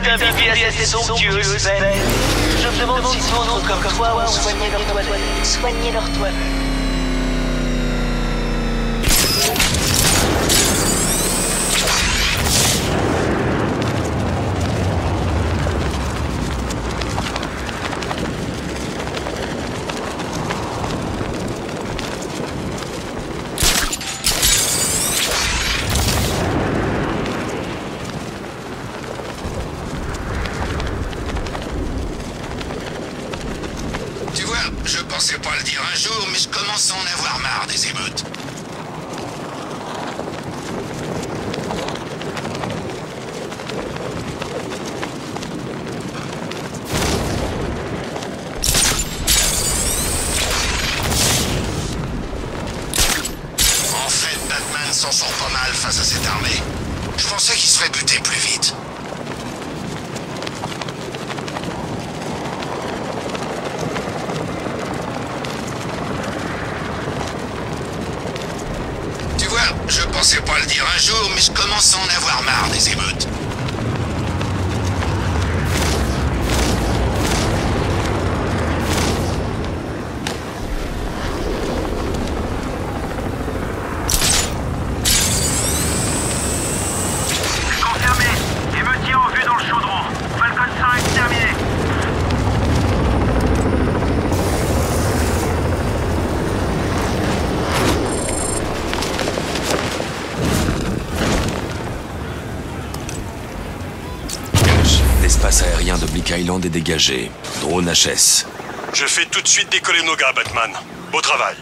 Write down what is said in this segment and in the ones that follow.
putain de BBS est somptueuse, Je me demande si tout le monde comme toi a soigné leur toilette. Soigner leur toilette. Drone HS. Je fais tout de suite décoller nos gars, Batman. Beau travail.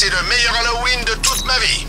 C'est le meilleur Halloween de toute ma vie.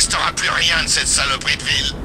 Restera plus rien de cette saloperie de ville.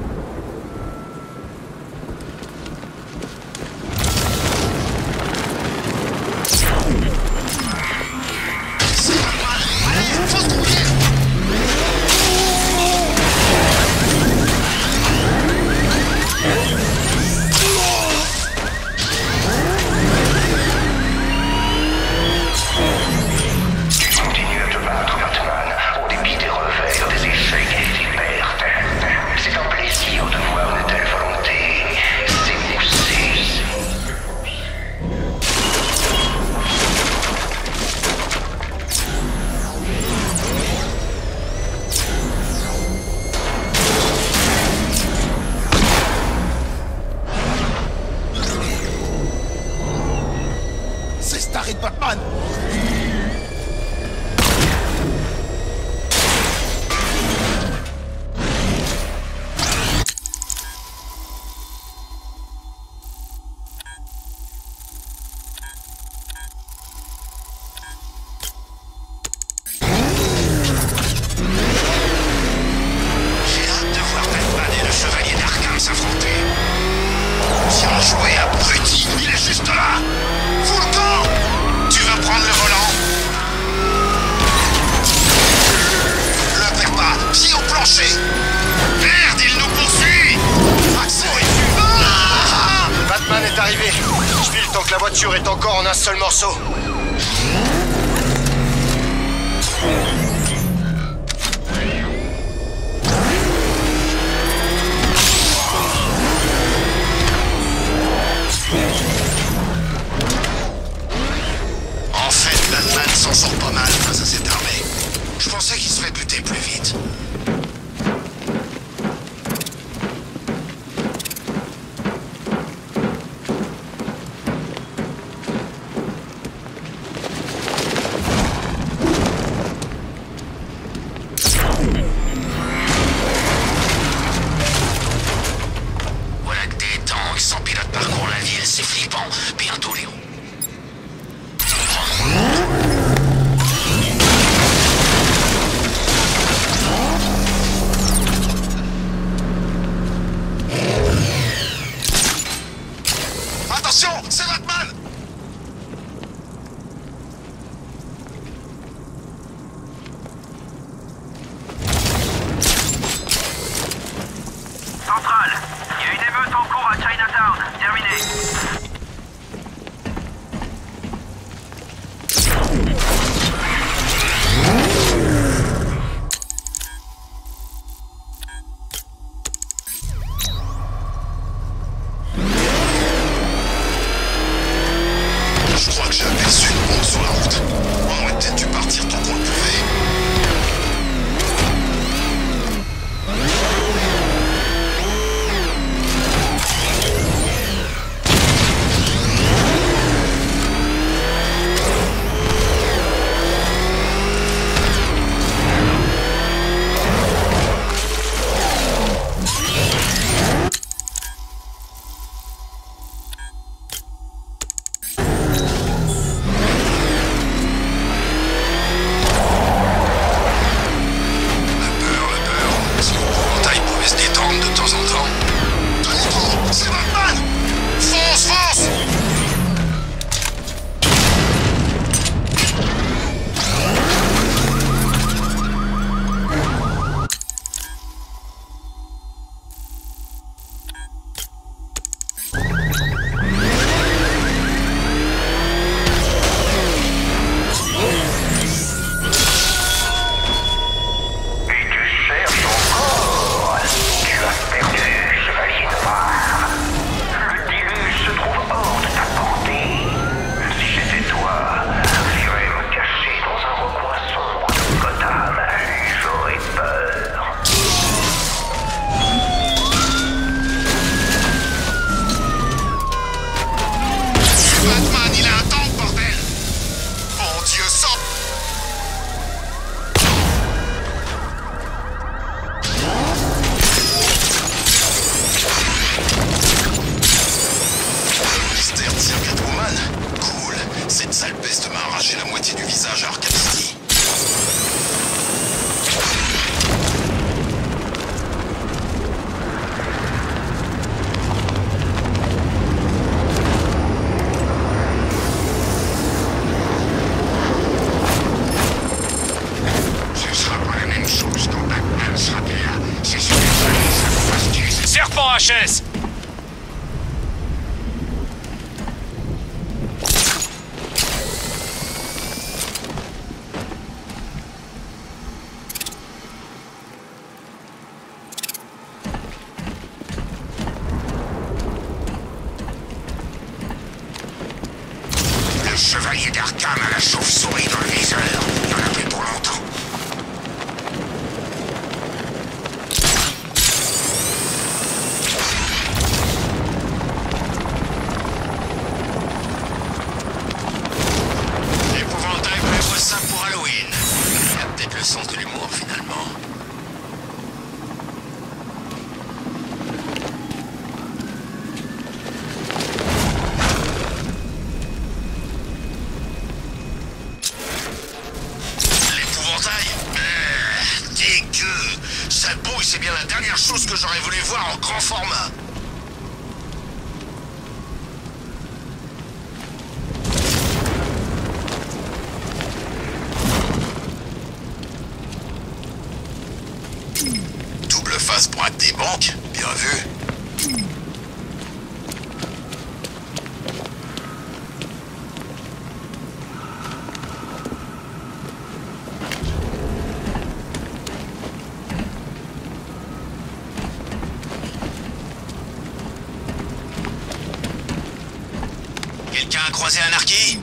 croisé Anarchy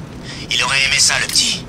Il aurait aimé ça, le petit.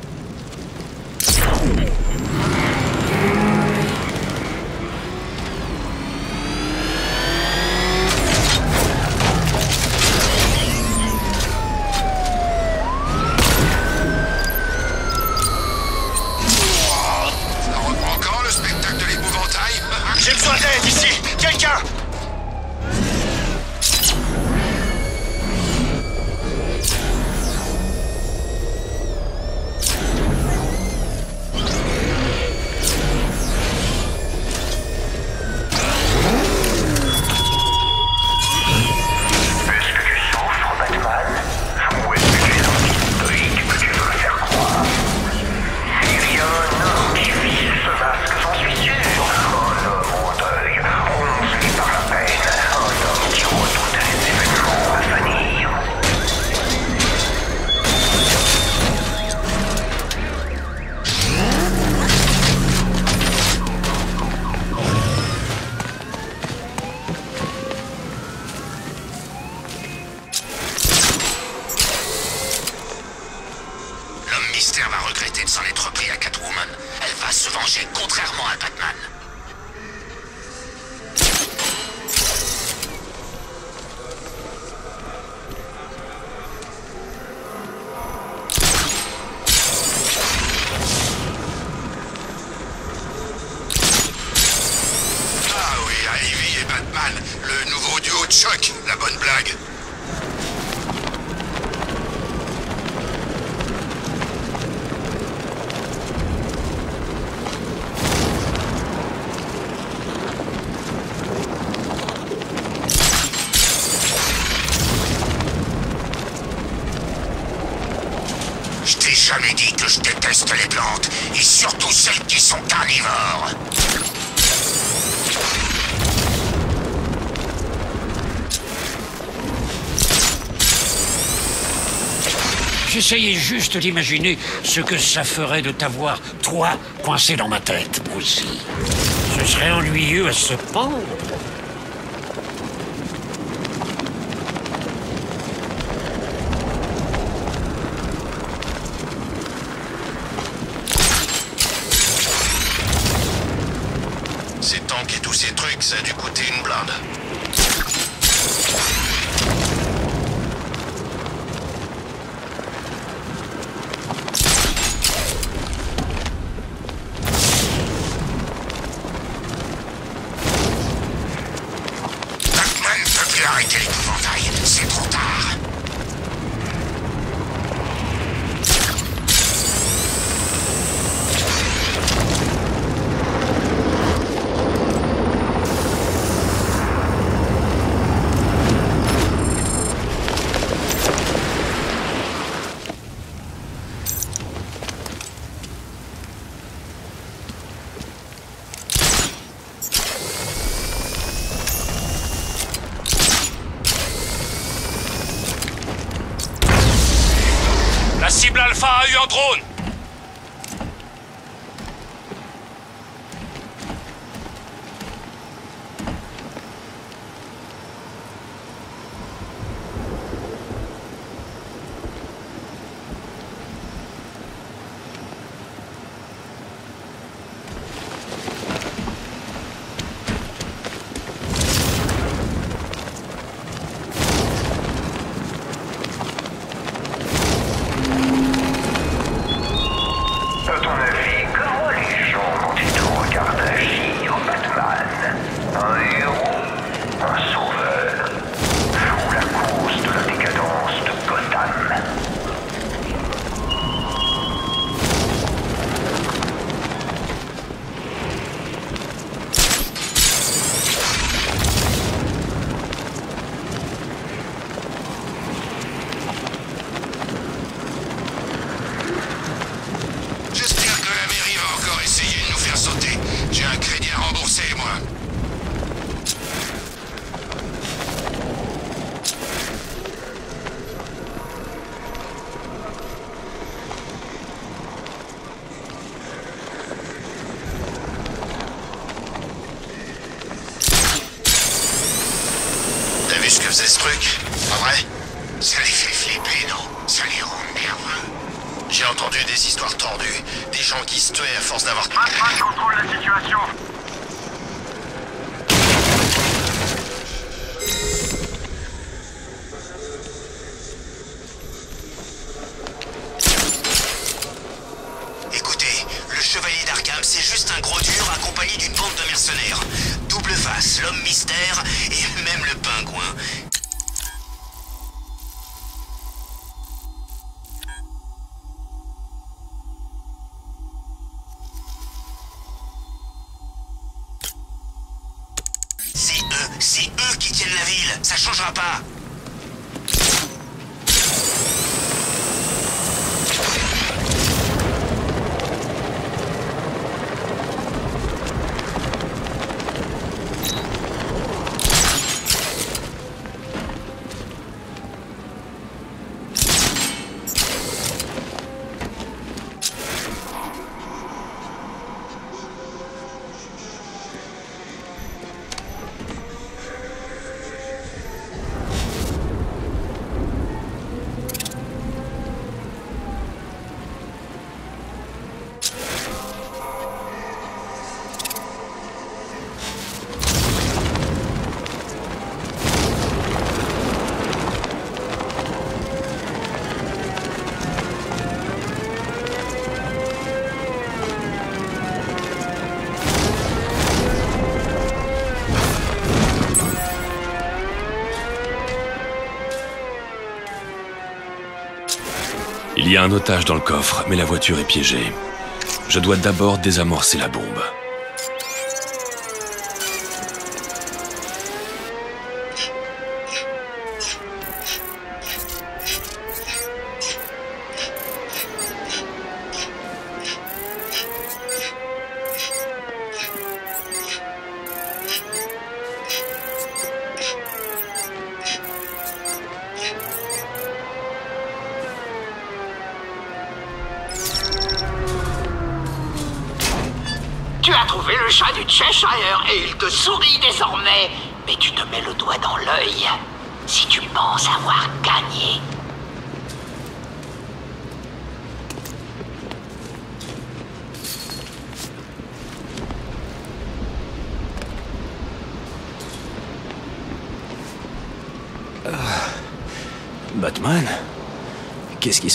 juste d'imaginer ce que ça ferait de t'avoir, toi, coincé dans ma tête, Brucey. Ce serait ennuyeux à ce pendre. Faisait ce truc. Pas vrai? Ça les fait flipper, non Ça les rend nerveux. J'ai entendu des histoires tordues, des gens qui se tuaient à force d'avoir... Contrôle la situation otage dans le coffre, mais la voiture est piégée. Je dois d'abord désamorcer la bombe.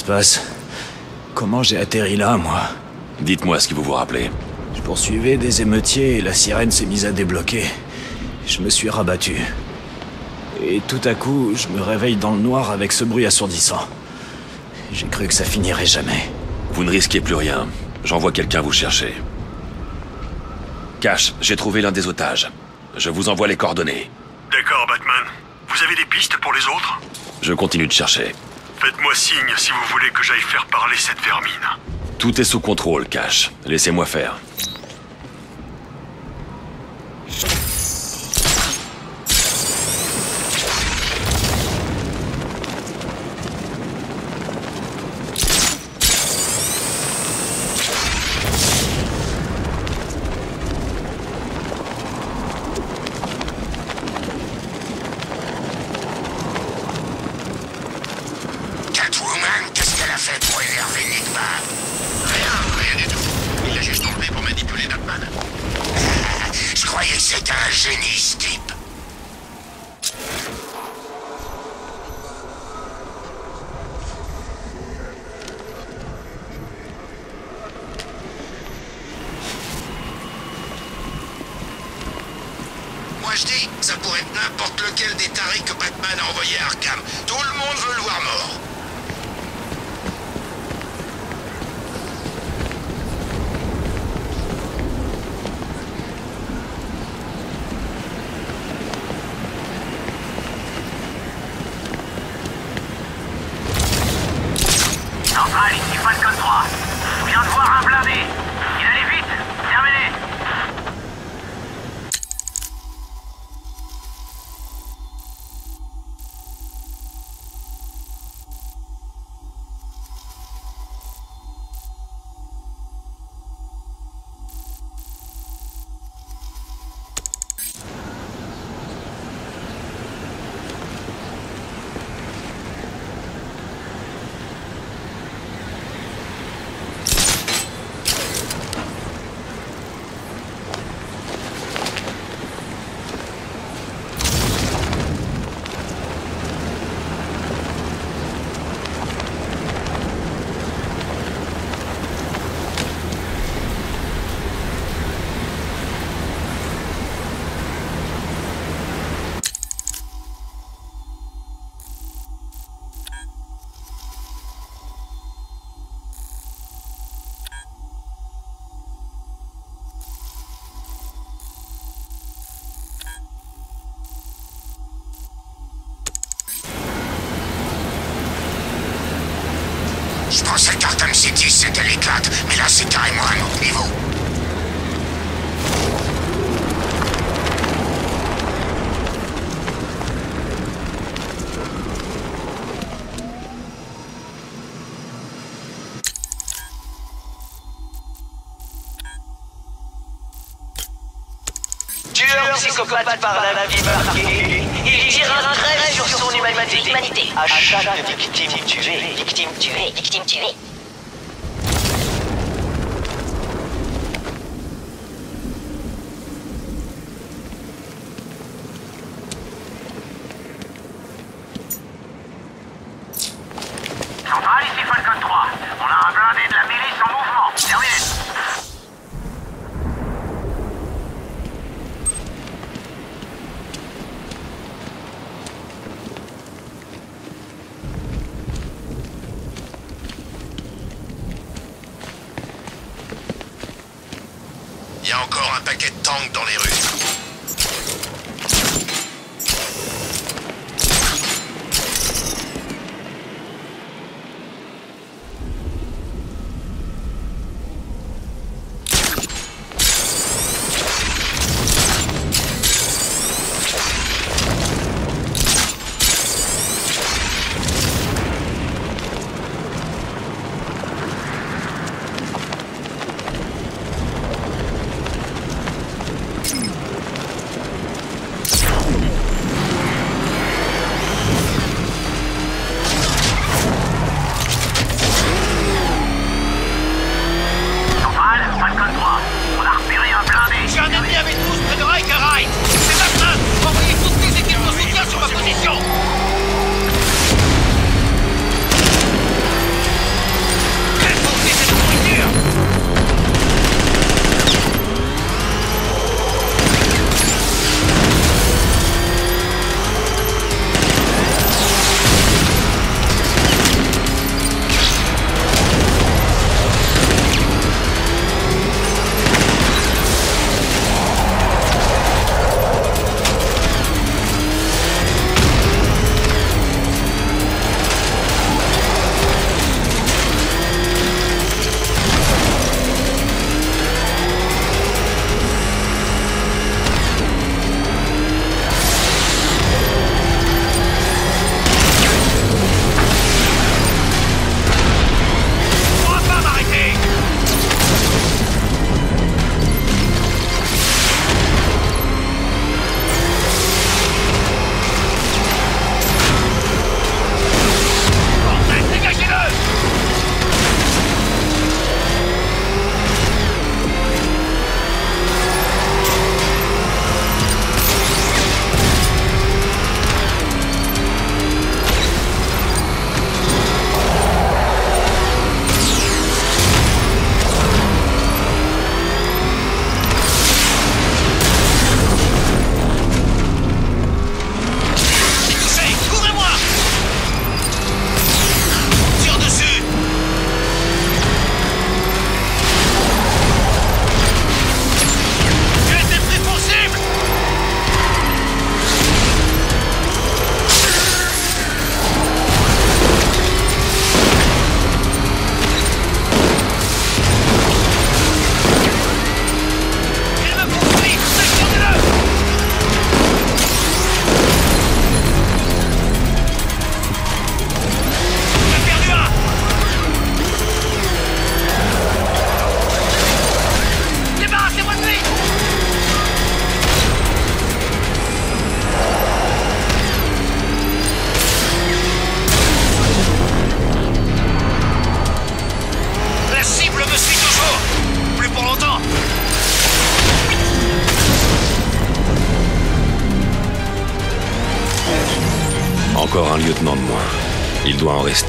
Passe Comment j'ai atterri là, moi Dites-moi ce que vous vous rappelez. Je poursuivais des émeutiers et la sirène s'est mise à débloquer. Je me suis rabattu. Et tout à coup, je me réveille dans le noir avec ce bruit assourdissant. J'ai cru que ça finirait jamais. Vous ne risquez plus rien. J'envoie quelqu'un vous chercher. Cash, j'ai trouvé l'un des otages. Je vous envoie les coordonnées. D'accord, Batman. Vous avez des pistes pour les autres? Je continue de chercher. Faites-moi signe si vous voulez que j'aille faire parler cette vermine. Tout est sous contrôle, Cash. Laissez-moi faire. Je pensais qu'Arkham City c'était l'éclate, mais là c'est carrément un autre niveau. Tueur psychopathe par la vie marquée. Il tire un trait sur son humanité. À chaque victime tuée. Victime tuée, victime tuée.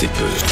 Rester peu.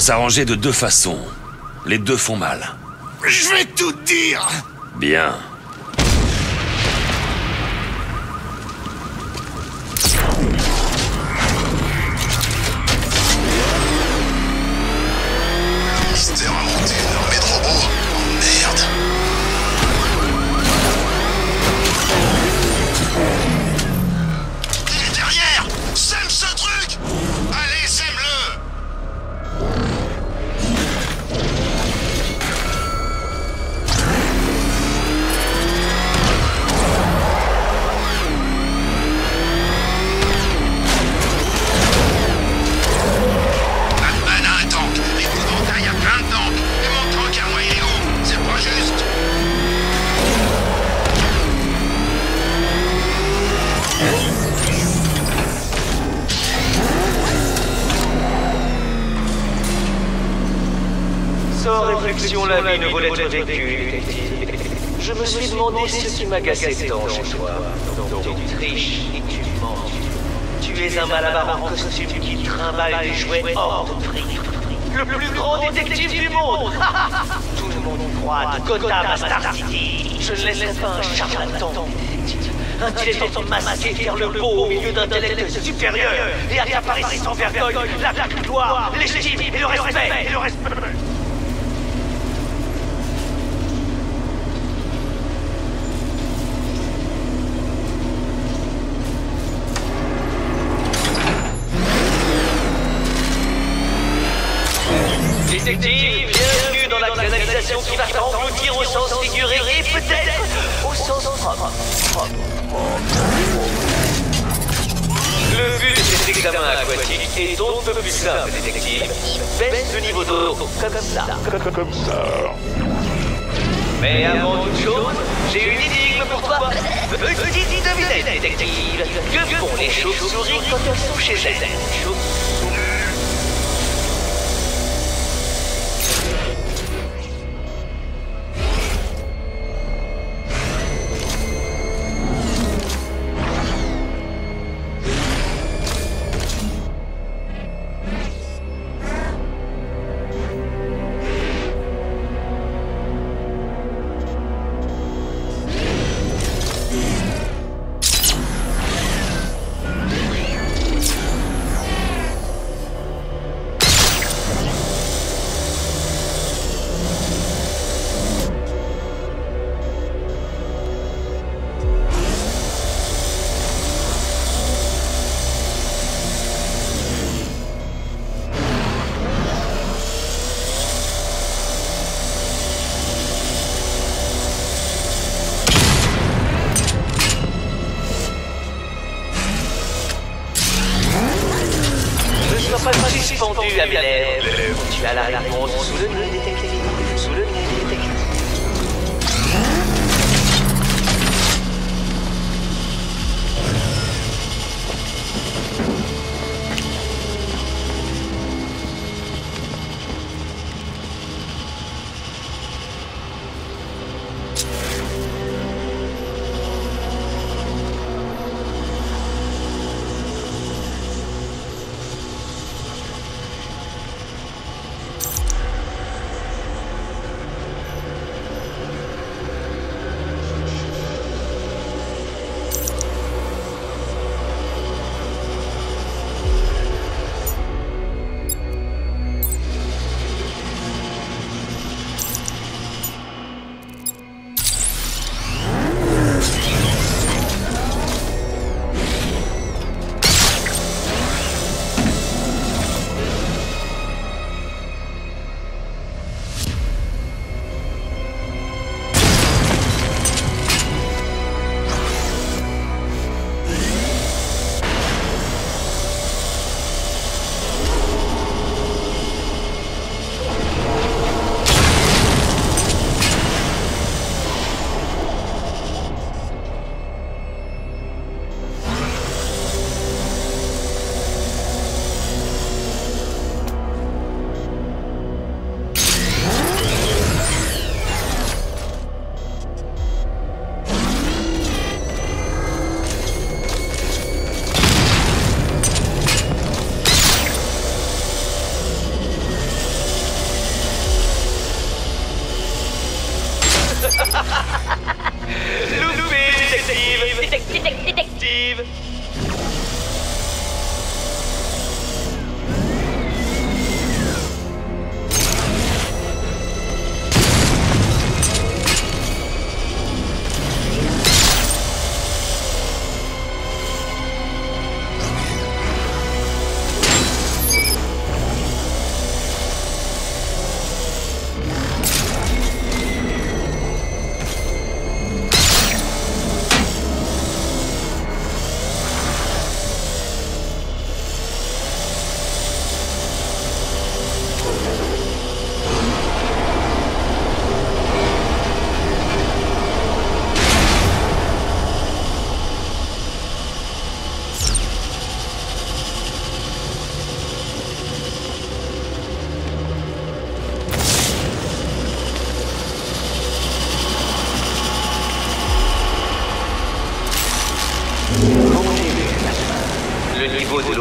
peut s'arranger de deux façons. Les deux font mal. Je vais tout dire Bien. Chez tu triches et tu mens. Tu es un malabar en costume qui trimballe des jouets hors de prix. Le plus grand détective du monde Tout le monde croit de Gotham à Star City. Je ne laisserai pas un charlatan. Un dilettante masqué faire le beau au milieu d'intellect supérieur Comme ça. Mais avant toute chose, j'ai une énigme pour toi. Petite devinette, détective. Que font les chauves-souris quand elles sont chez elles?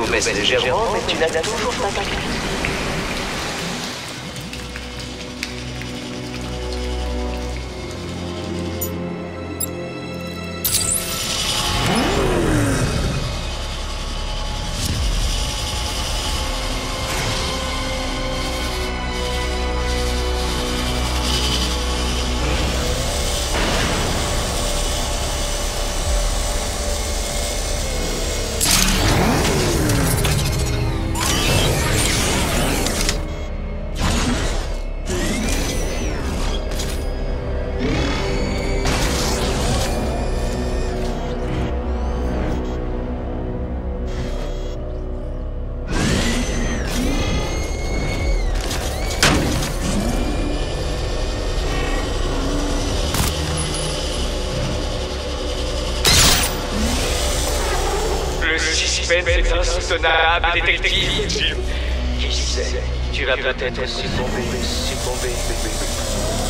baisse légèrement, mais tu n'as toujours pas insoutenable détective. Qui sait, tu vas peut-être succomber, succomber.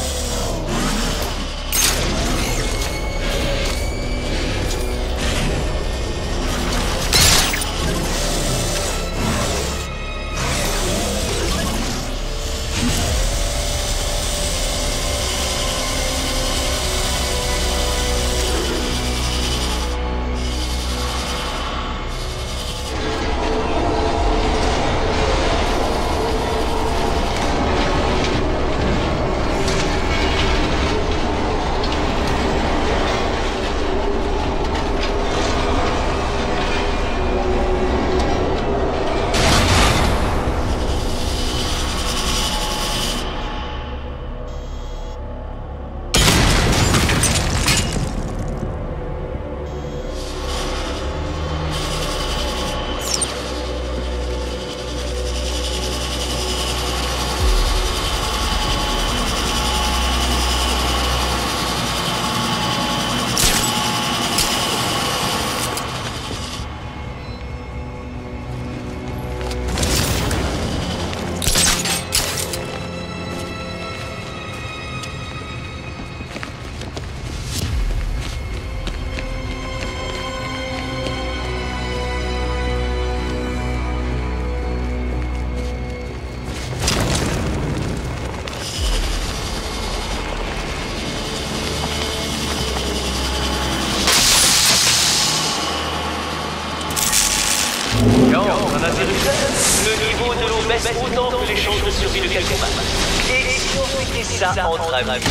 live, live.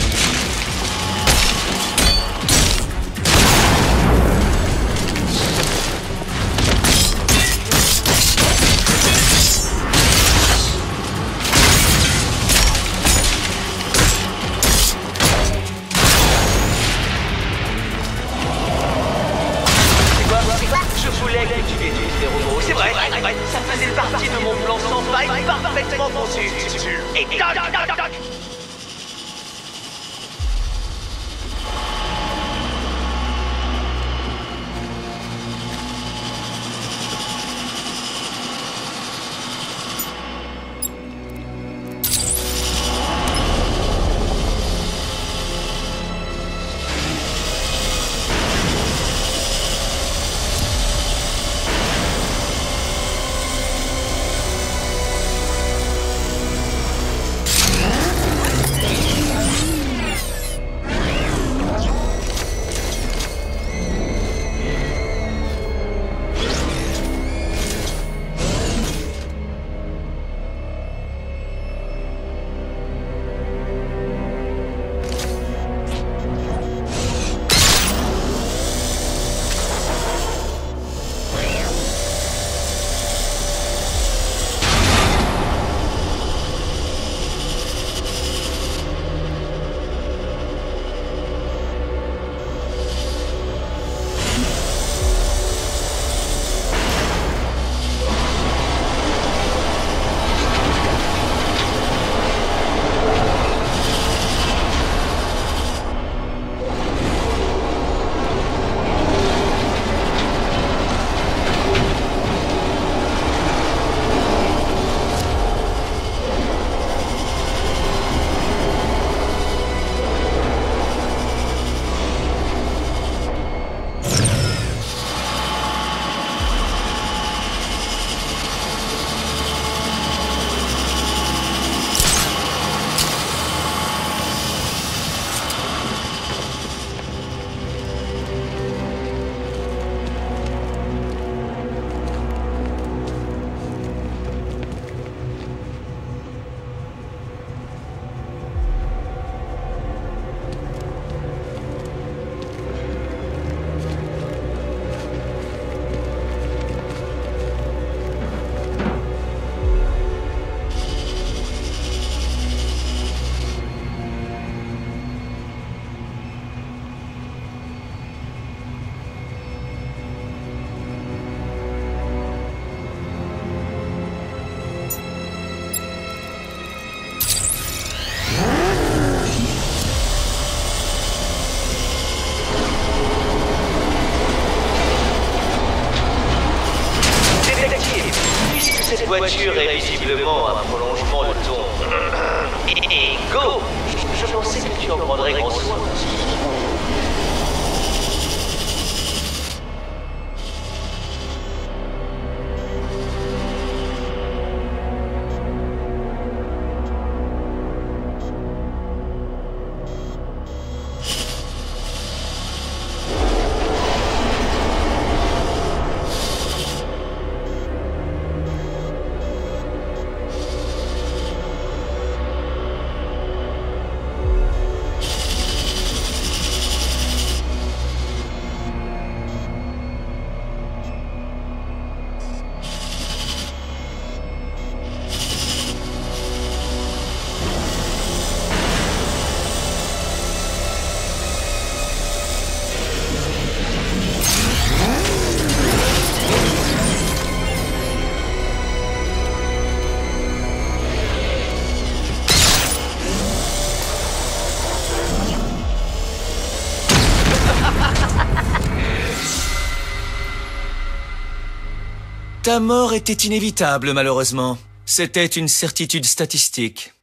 Ta mort était inévitable, malheureusement. C'était une certitude statistique.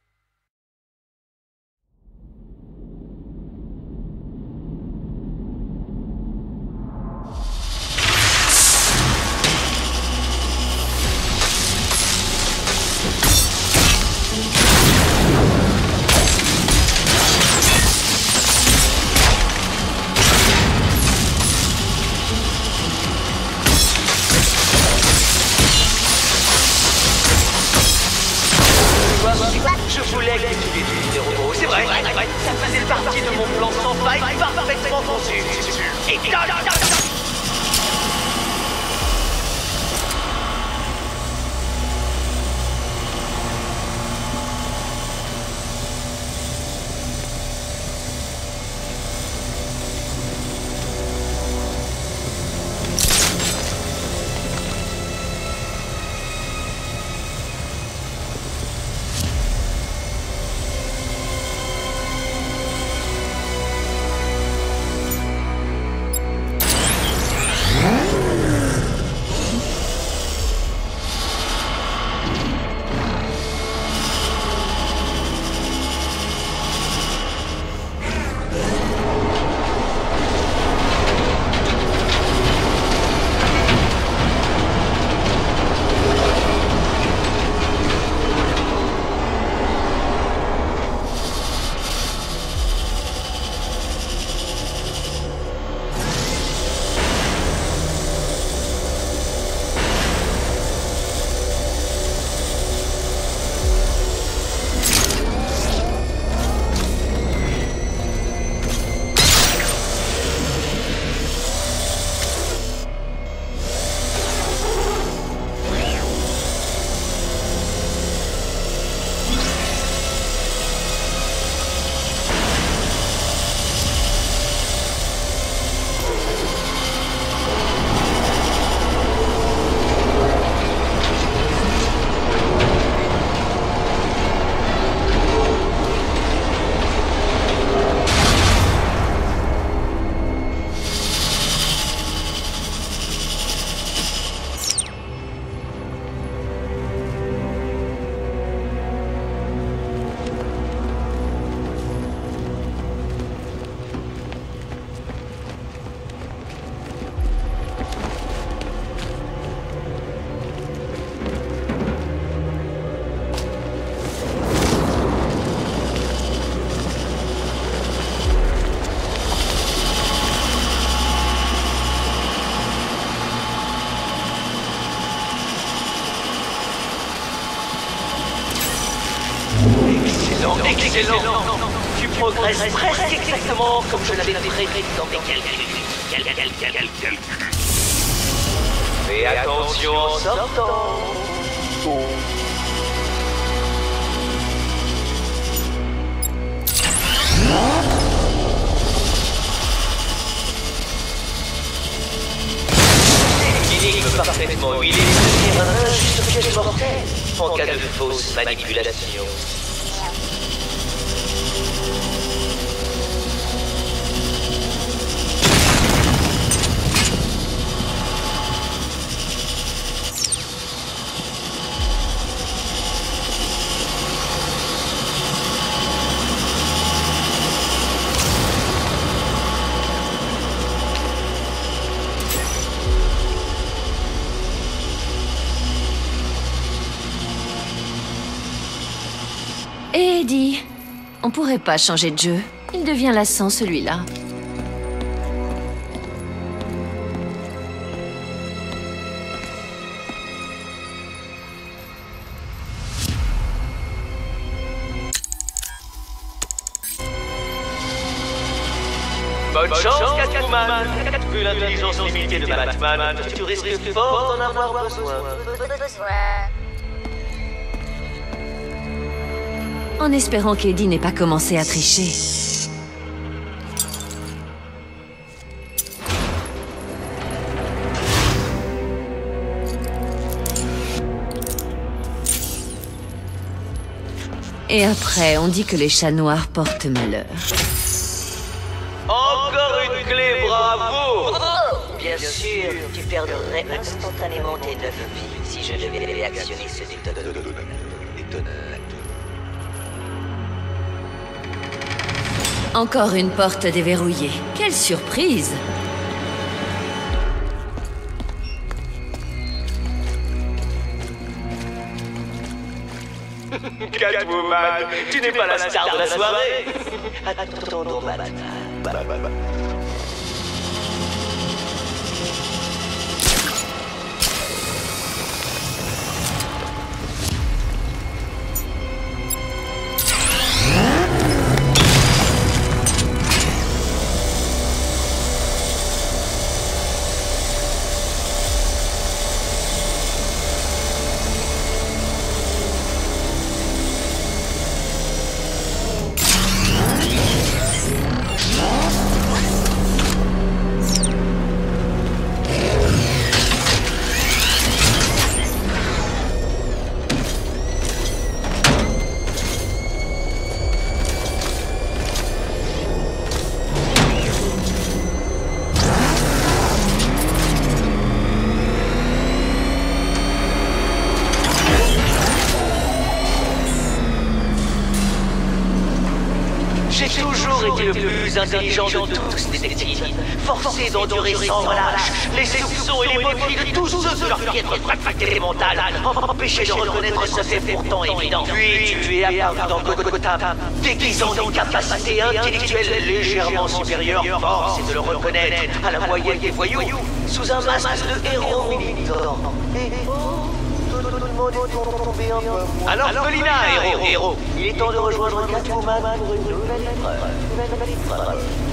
they, they On pourrait pas changer de jeu. Il devient lassant, celui-là. Bonne chance, Catwoman Vu l'intelligence limitée de Batman, tu risques fort d'en avoir besoin. En espérant qu'Eddie n'ait pas commencé à tricher. Et après, on dit que les chats noirs portent malheur. Encore une clé, bravo Bien sûr, tu perdrais instantanément tes neuf vies si je devais actionner ce détonateur. Encore une porte déverrouillée. Quelle surprise Catwoman, tu n'es pas la star de la soirée Attendons, Batman. Le plus intelligent de tous, détective. Forcé d'endurer sans relâche les soupçons et les moqueries de tous ceux de leur piètre faculté mentale, empêchés de reconnaître ce fait pourtant évident. Puis tu es apparu dans Gotham, déguisant des capacités intellectuelles légèrement supérieures, force est de le reconnaître à la moyenne des voyous, sous un masque de héros militant. Alors, Felina, héros, héros, il est temps de rejoindre Catwoman pour une nouvelle épreuve.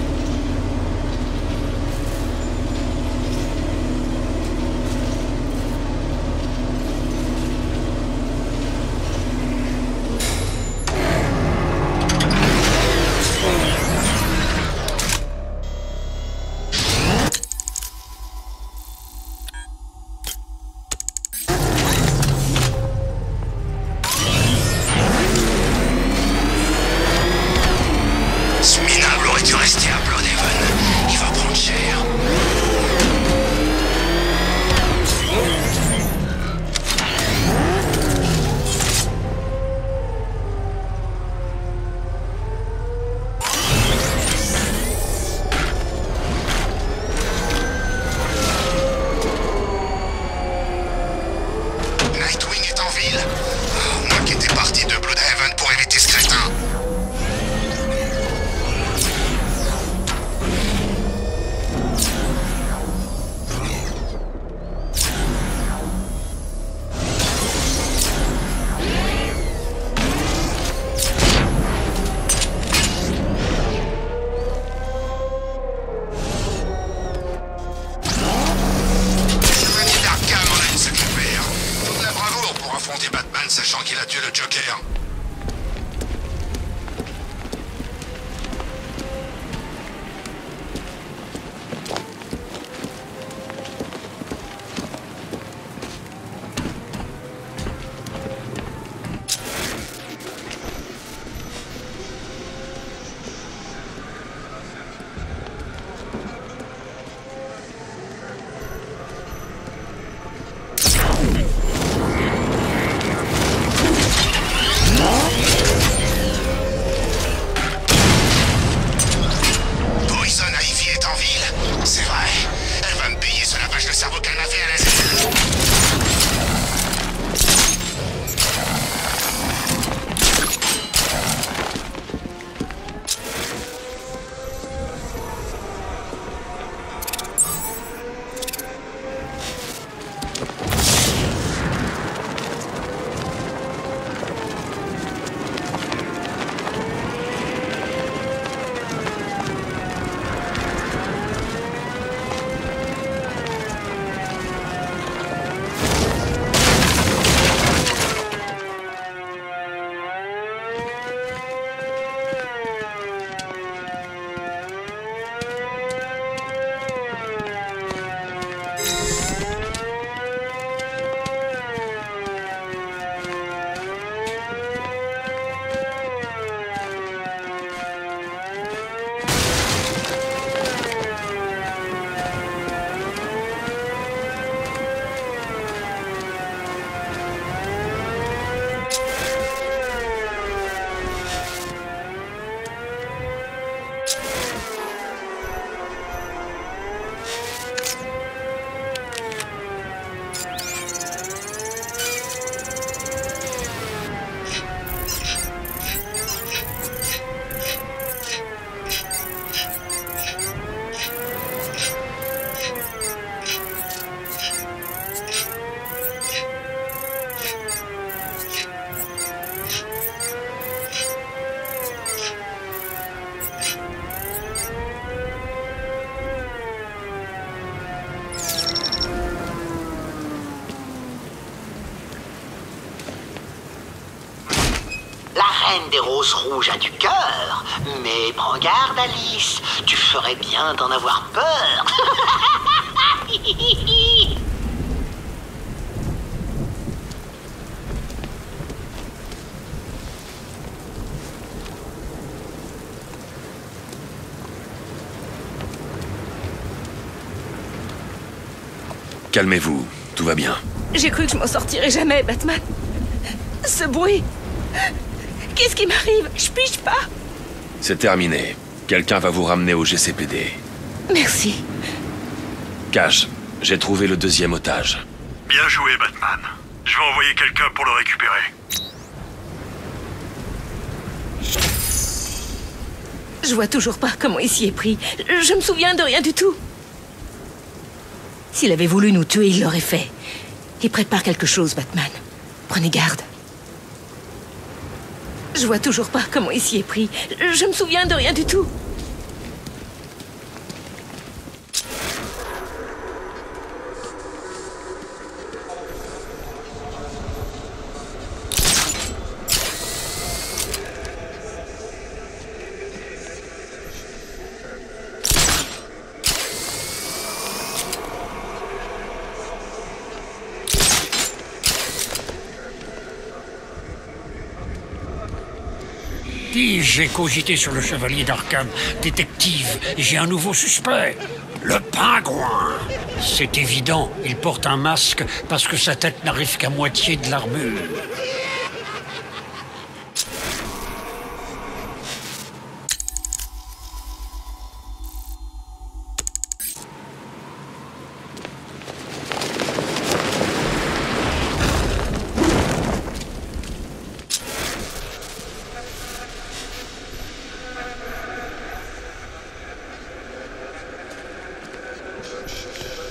Reine des roses rouges a du cœur. Mais prends garde, Alice. Tu ferais bien d'en avoir peur. Calmez-vous, tout va bien. J'ai cru que je m'en sortirais jamais, Batman. Ce bruit. Qu'est-ce qui m'arrive? Je piche pas. C'est terminé. Quelqu'un va vous ramener au GCPD. Merci. Cash, j'ai trouvé le deuxième otage. Bien joué, Batman. Je vais envoyer quelqu'un pour le récupérer. Je vois toujours pas comment il s'y est pris. Je me souviens de rien du tout. S'il avait voulu nous tuer, il l'aurait fait. Il prépare quelque chose, Batman. Prenez garde. Je vois toujours pas comment il s'y est pris. Je me souviens de rien du tout. J'ai cogité sur le chevalier d'Arkham, détective, j'ai un nouveau suspect. Le pingouin. C'est évident, il porte un masque parce que sa tête n'arrive qu'à moitié de l'armure. shh, shh, shh.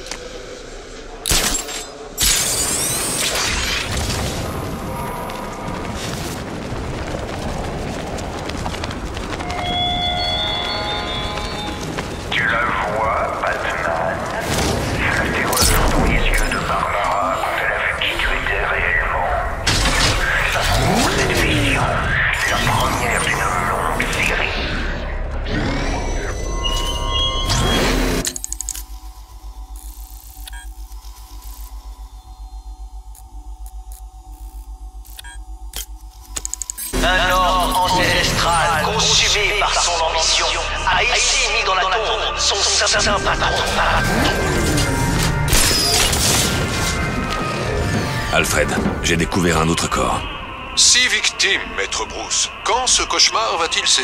La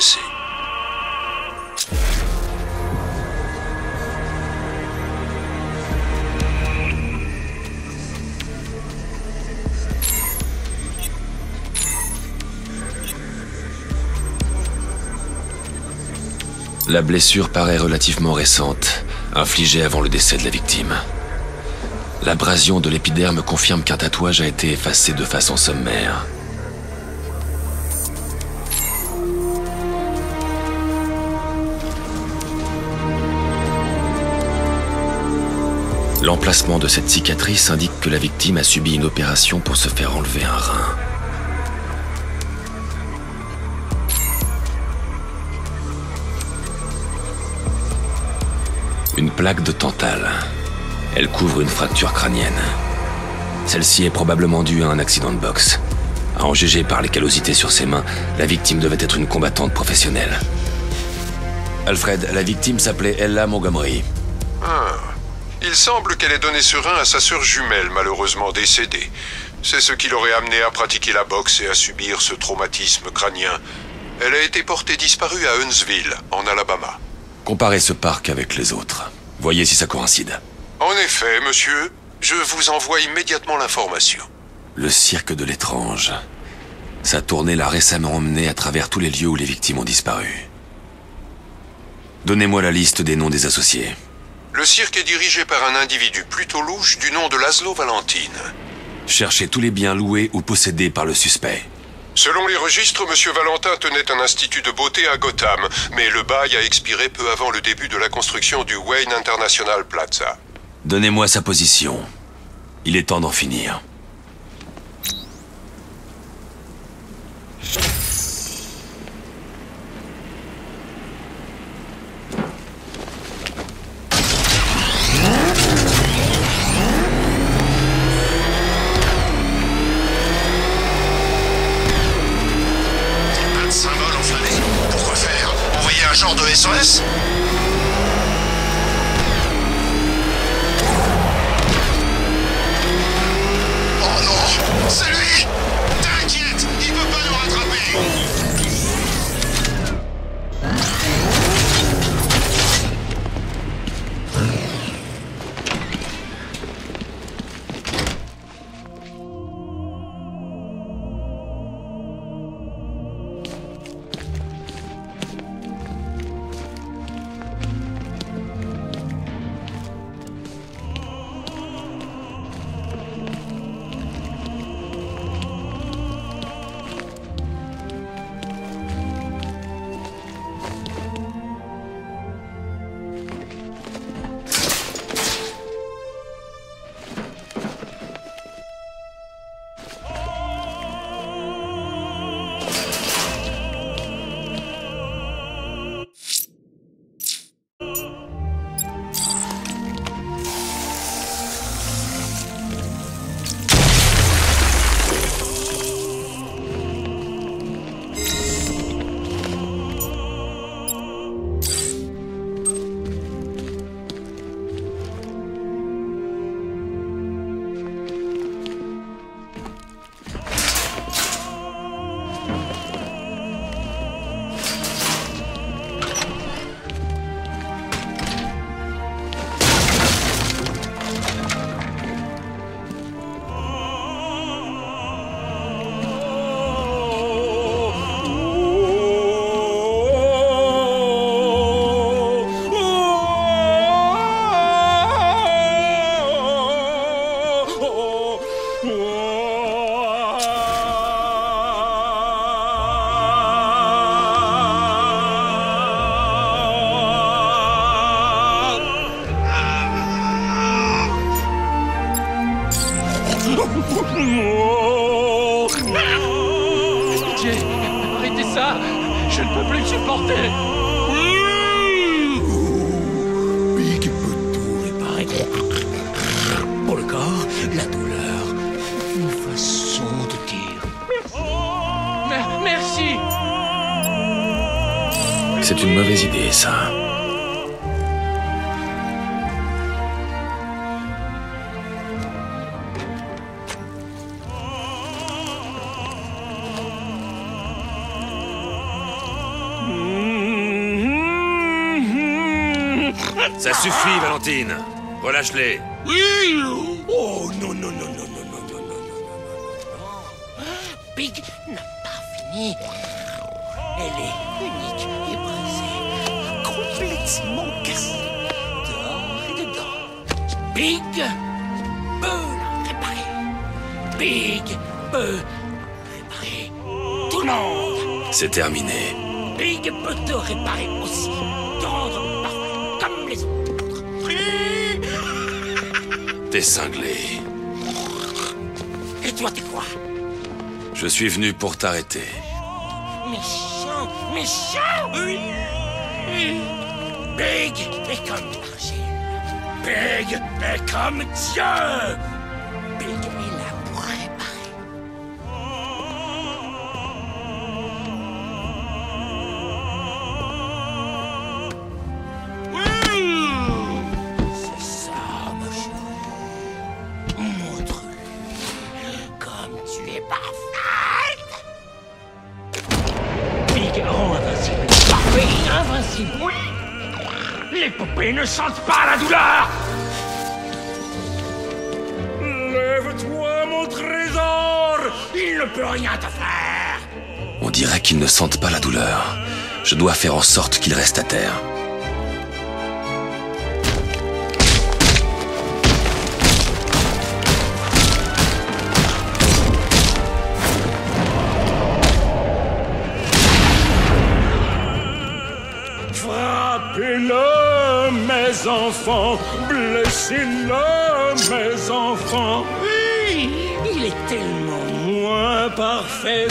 blessure paraît relativement récente, infligée avant le décès de la victime. L'abrasion de l'épiderme confirme qu'un tatouage a été effacé de façon sommaire. L'emplacement de cette cicatrice indique que la victime a subi une opération pour se faire enlever un rein. Une plaque de tantale. Elle couvre une fracture crânienne. Celle-ci est probablement due à un accident de boxe. À en juger par les callosités sur ses mains, la victime devait être une combattante professionnelle. Alfred, la victime s'appelait Ella Montgomery. Ah. Il semble qu'elle ait donné ce rein à sa sœur jumelle, malheureusement décédée. C'est ce qui l'aurait amenée à pratiquer la boxe et à subir ce traumatisme crânien. Elle a été portée disparue à Huntsville, en Alabama. Comparez ce parc avec les autres. Voyez si ça coïncide. En effet, monsieur, je vous envoie immédiatement l'information. Le cirque de l'étrange. Sa tournée l'a récemment emmené à travers tous les lieux où les victimes ont disparu. Donnez-moi la liste des noms des associés. Le cirque est dirigé par un individu plutôt louche du nom de Laszlo Valentine. Cherchez tous les biens loués ou possédés par le suspect. Selon les registres, M. Valentin tenait un institut de beauté à Gotham, mais le bail a expiré peu avant le début de la construction du Wayne International Plaza. Donnez-moi sa position. Il est temps d'en finir. agent de SOS Oh non C'est lui. des cinglés. Et toi, t'es quoi? Je suis venu pour t'arrêter. Méchant Méchant oui. Big est comme l'argile. Big est comme Dieu dois faire en sorte qu'il reste à terre. Frappez-le, mes enfants, blessez-le, mes enfants. Oui, il est tellement moins parfait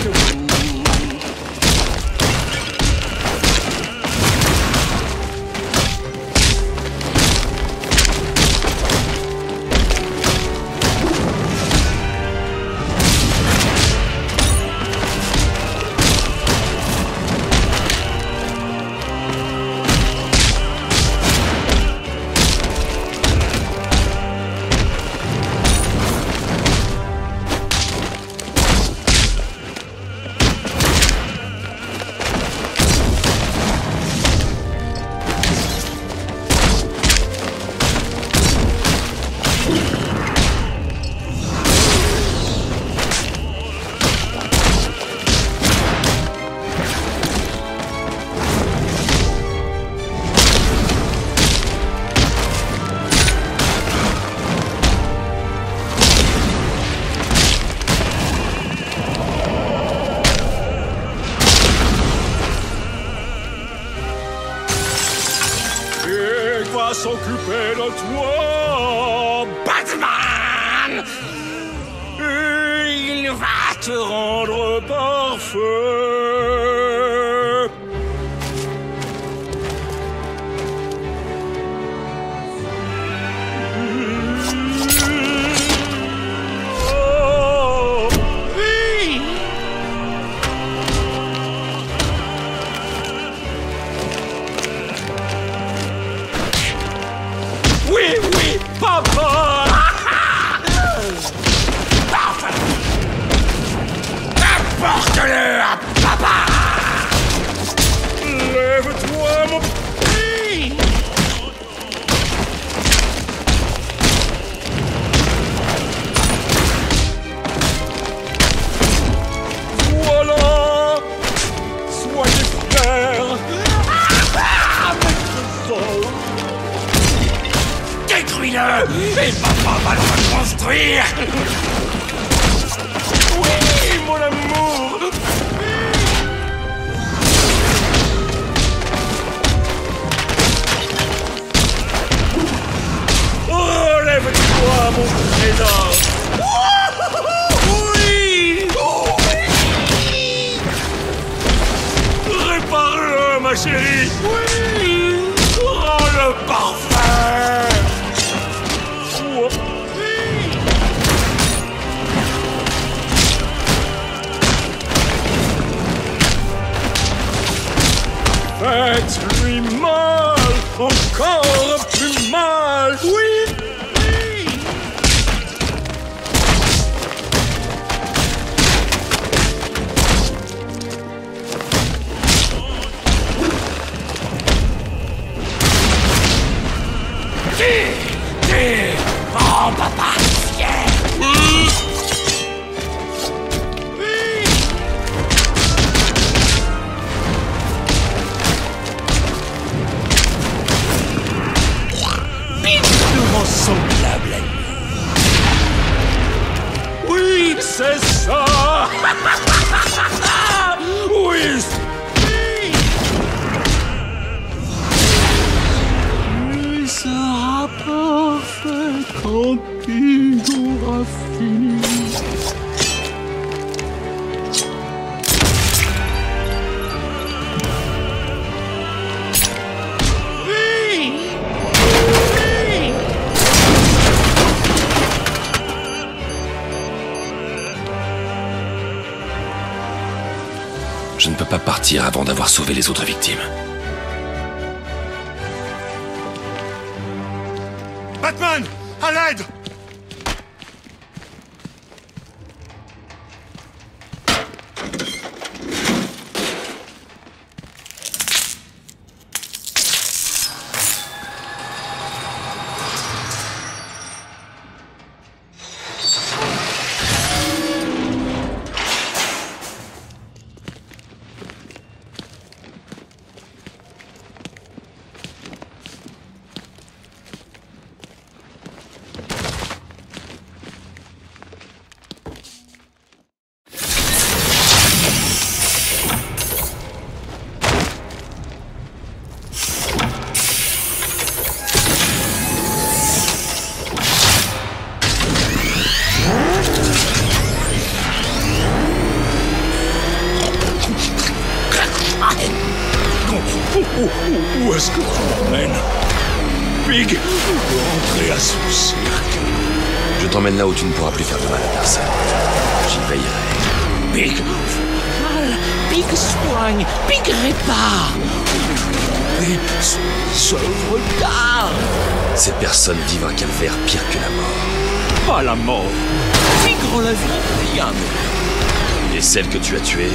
Celle que tu as tuée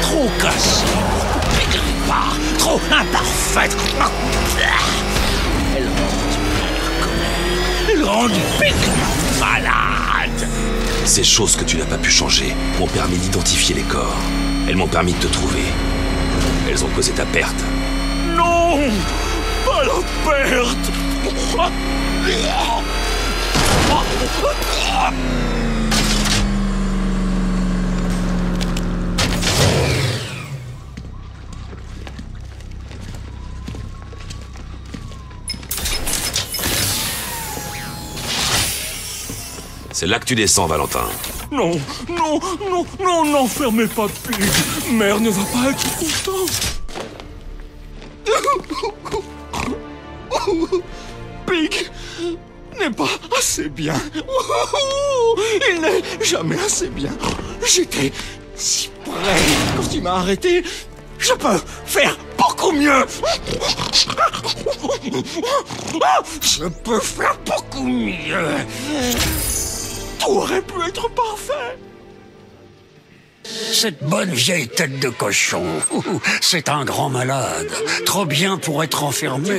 Trop cassée pour couper quelque part. Trop imparfaite. Elle rend Elle rend du pire malade. Ces choses que tu n'as pas pu changer m'ont permis d'identifier les corps. Elles m'ont permis de te trouver. Elles ont causé ta perte. Non Pas la perte C'est là que tu descends, Valentin. Non, non, non, non, n'enfermez pas Pig. Mère ne va pas être contente. Pig n'est pas assez bien. Il n'est jamais assez bien. J'étais si près quand il m'a arrêté. Je peux faire beaucoup mieux. Je peux faire beaucoup mieux. Tout aurait pu être parfait. Cette bonne vieille tête de cochon, c'est un grand malade. Trop bien pour être enfermé.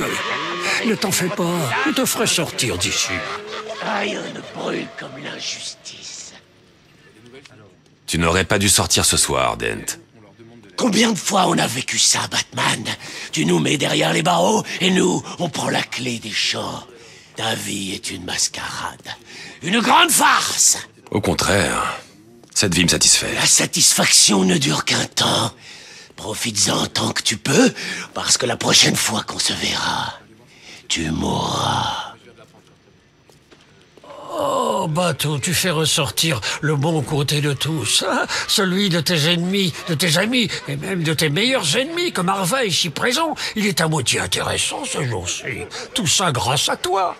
Ne t'en fais pas, je te ferai sortir d'ici. Rien ne brûle comme l'injustice. Tu n'aurais pas dû sortir ce soir, Dent. Combien de fois on a vécu ça, Batman? Tu nous mets derrière les barreaux et nous, on prend la clé des champs. Ta vie est une mascarade. Une grande farce Au contraire, cette vie me satisfait. La satisfaction ne dure qu'un temps. Profites-en tant que tu peux, parce que la prochaine fois qu'on se verra, tu mourras. Oh, bateau, tu fais ressortir le bon côté de tous, hein celui de tes ennemis, de tes amis, et même de tes meilleurs ennemis, comme Harvey ici présent. Il est à moitié intéressant ce jour-ci. Tout ça grâce à toi.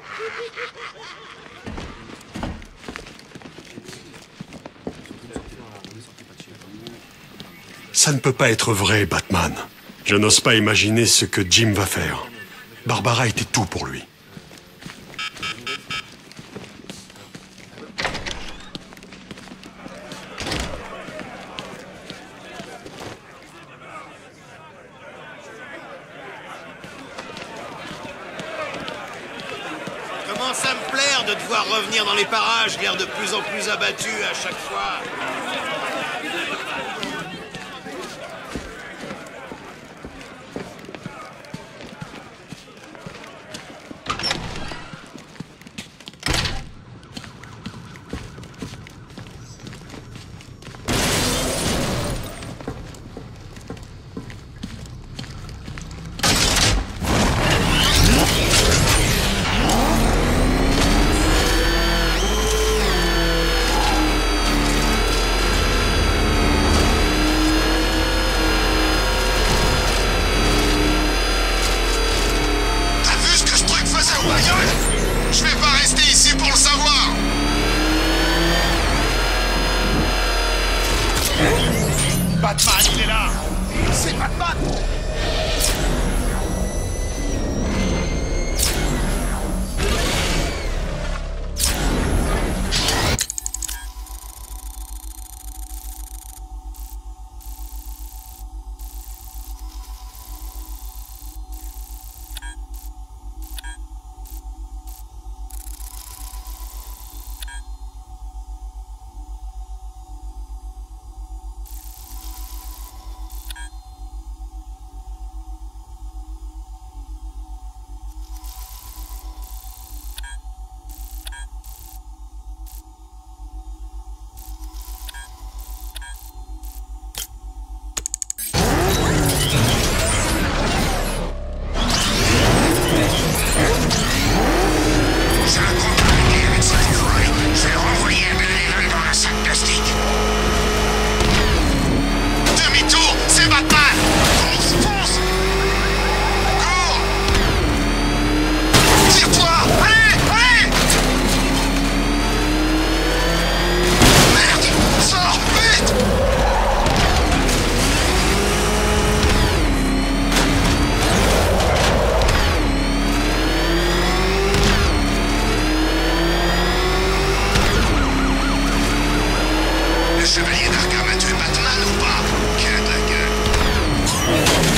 Ça ne peut pas être vrai, Batman. Je n'ose pas imaginer ce que Jim va faire. Barbara était tout pour lui. Commence à me plaire de devoir revenir dans les parages, l'air de plus en plus abattu à chaque fois. Le chevalier d'Arkham a tué Batman ou pas? Quelle de gueule!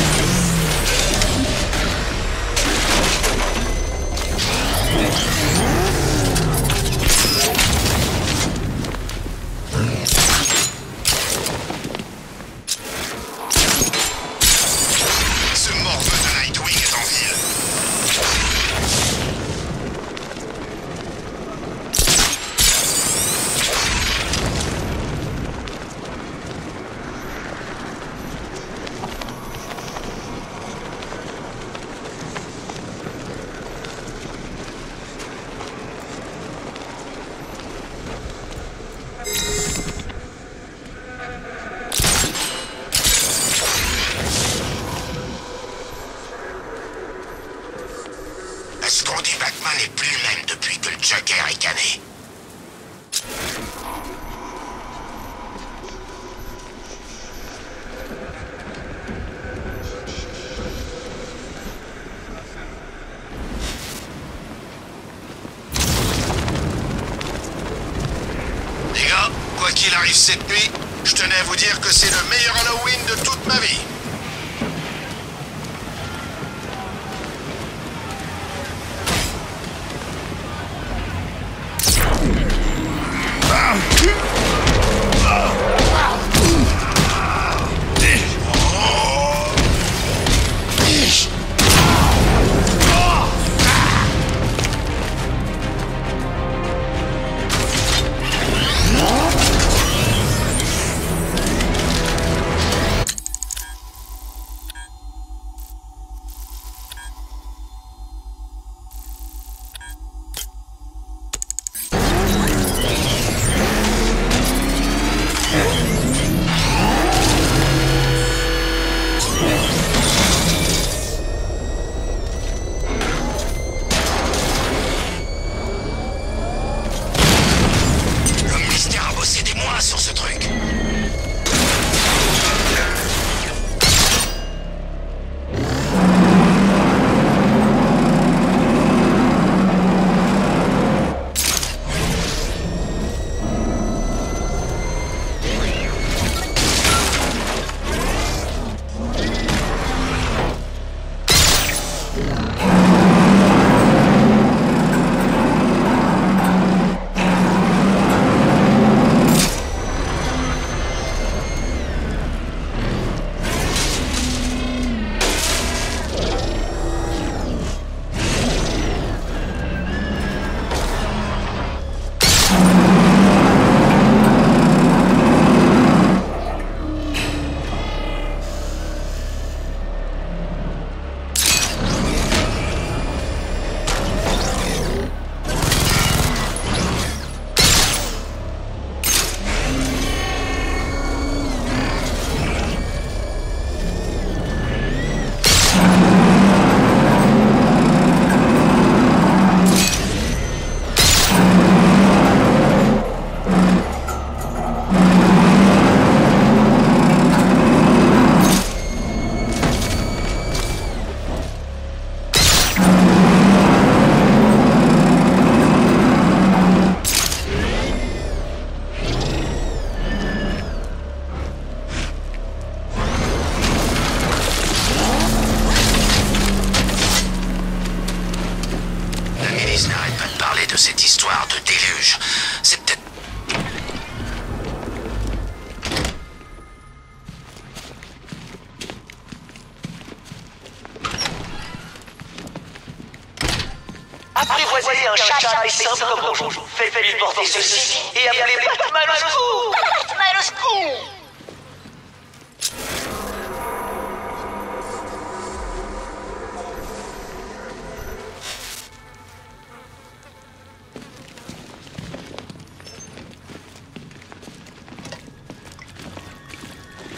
Simple comme bonjour. Faites-lui porter ceci et appelez Batman au secours Batman au secours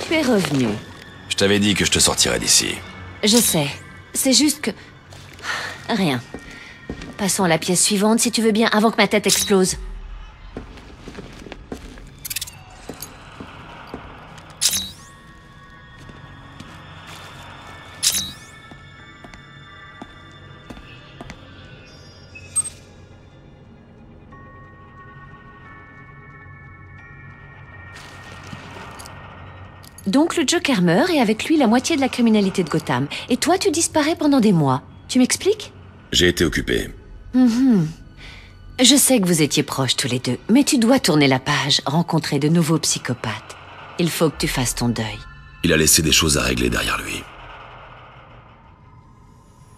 Tu es revenu. Je t'avais dit que je te sortirais d'ici. Je sais. C'est juste que... Rien. Passons à la pièce suivante, si tu veux bien, avant que ma tête explose. Donc le Joker meurt et avec lui la moitié de la criminalité de Gotham. Et toi, tu disparais pendant des mois. Tu m'expliques? J'ai été occupé. Mhm. Je sais que vous étiez proches tous les deux, mais tu dois tourner la page, rencontrer de nouveaux psychopathes. Il faut que tu fasses ton deuil. Il a laissé des choses à régler derrière lui.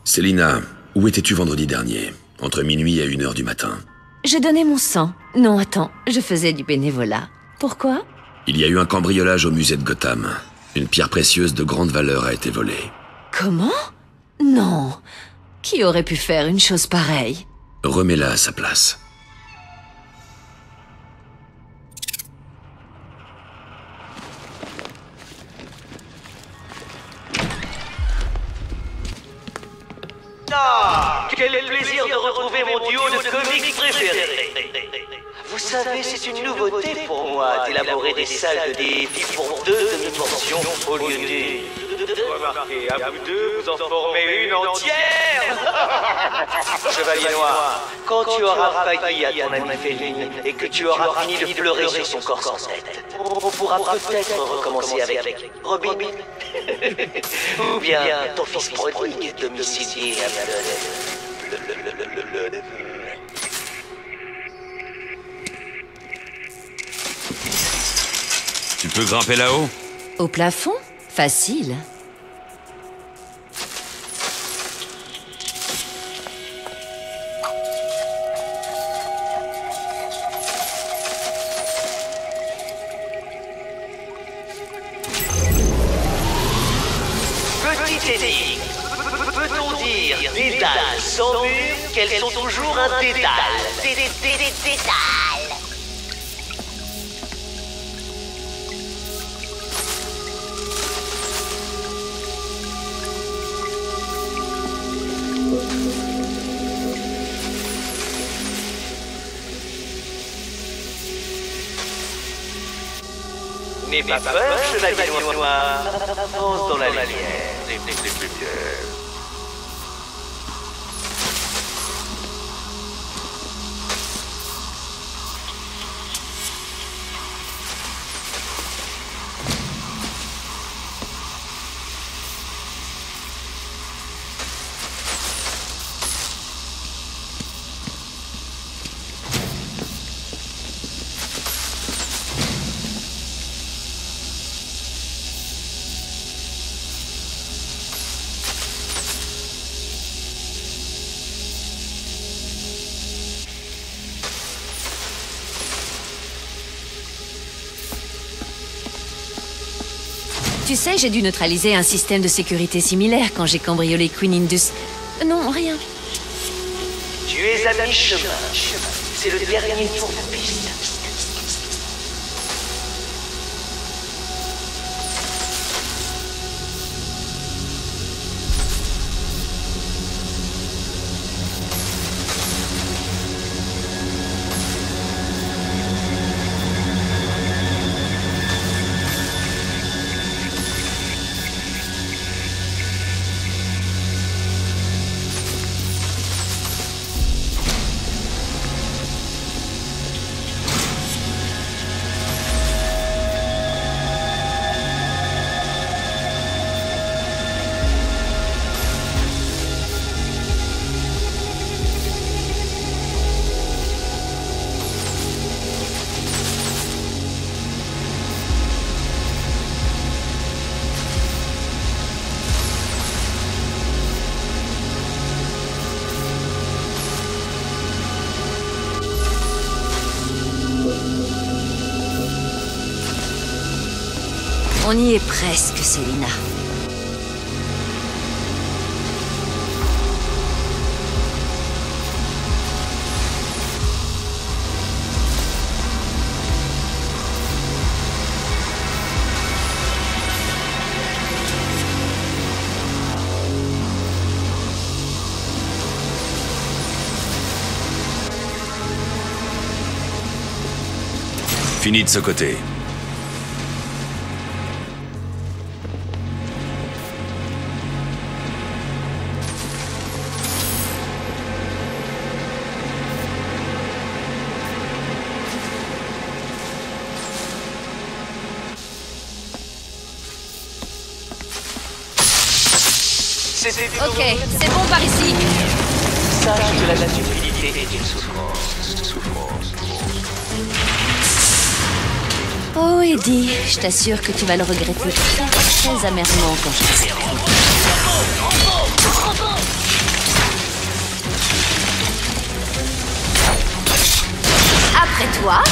Célina, où étais-tu vendredi dernier? Entre minuit et une heure du matin. Je donnais mon sang. Non, attends, je faisais du bénévolat. Pourquoi? Il y a eu un cambriolage au musée de Gotham. Une pierre précieuse de grande valeur a été volée. Comment? Non. Qui aurait pu faire une chose pareille? Remets-la à sa place. Ah, quel plaisir de retrouver mon duo de comiques préférés. Vous savez, c'est une nouveauté pour moi d'élaborer des salles de défi pour deux demi-portions au lieu d'une. Remarquez, à vous deux, vous en formez une entière. Chevalier Noir, quand tu auras failli à ton ami Féline et que tu auras fini de pleurer sur son corps sans tête, on pourra peut-être recommencer avec Robin. Ou bien ton fils prodigue domicilié. Tu peux grimper là-haut? Au plafond? Facile. Peut-on dire dédale sans mur qu'elles sont toujours un dédale Dé- dé- dé- dé- Dédale Chevalier noir. Avance dans la lumière. Tu sais, j'ai dû neutraliser un système de sécurité similaire quand j'ai cambriolé Queen Indus. Non, rien. Tu es à. C'est le dernier. On y est presque, Célina. Fini de ce côté. Ok, c'est bon par ici. Sache que la stupidité est une souffrance. Souffrance. Oh, Eddie, je t'assure que tu vas le regretter très, très amèrement quand je serai Après toi.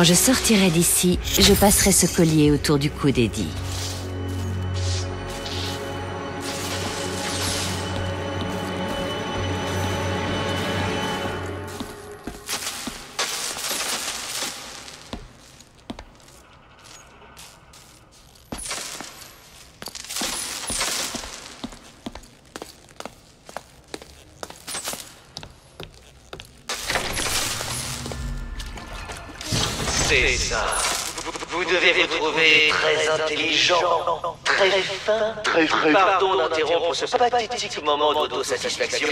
Quand je sortirai d'ici, je passerai ce collier autour du cou d'Eddie. Fin. Très, très- Pardon d'interrompre ce pathétique moment d'autosatisfaction,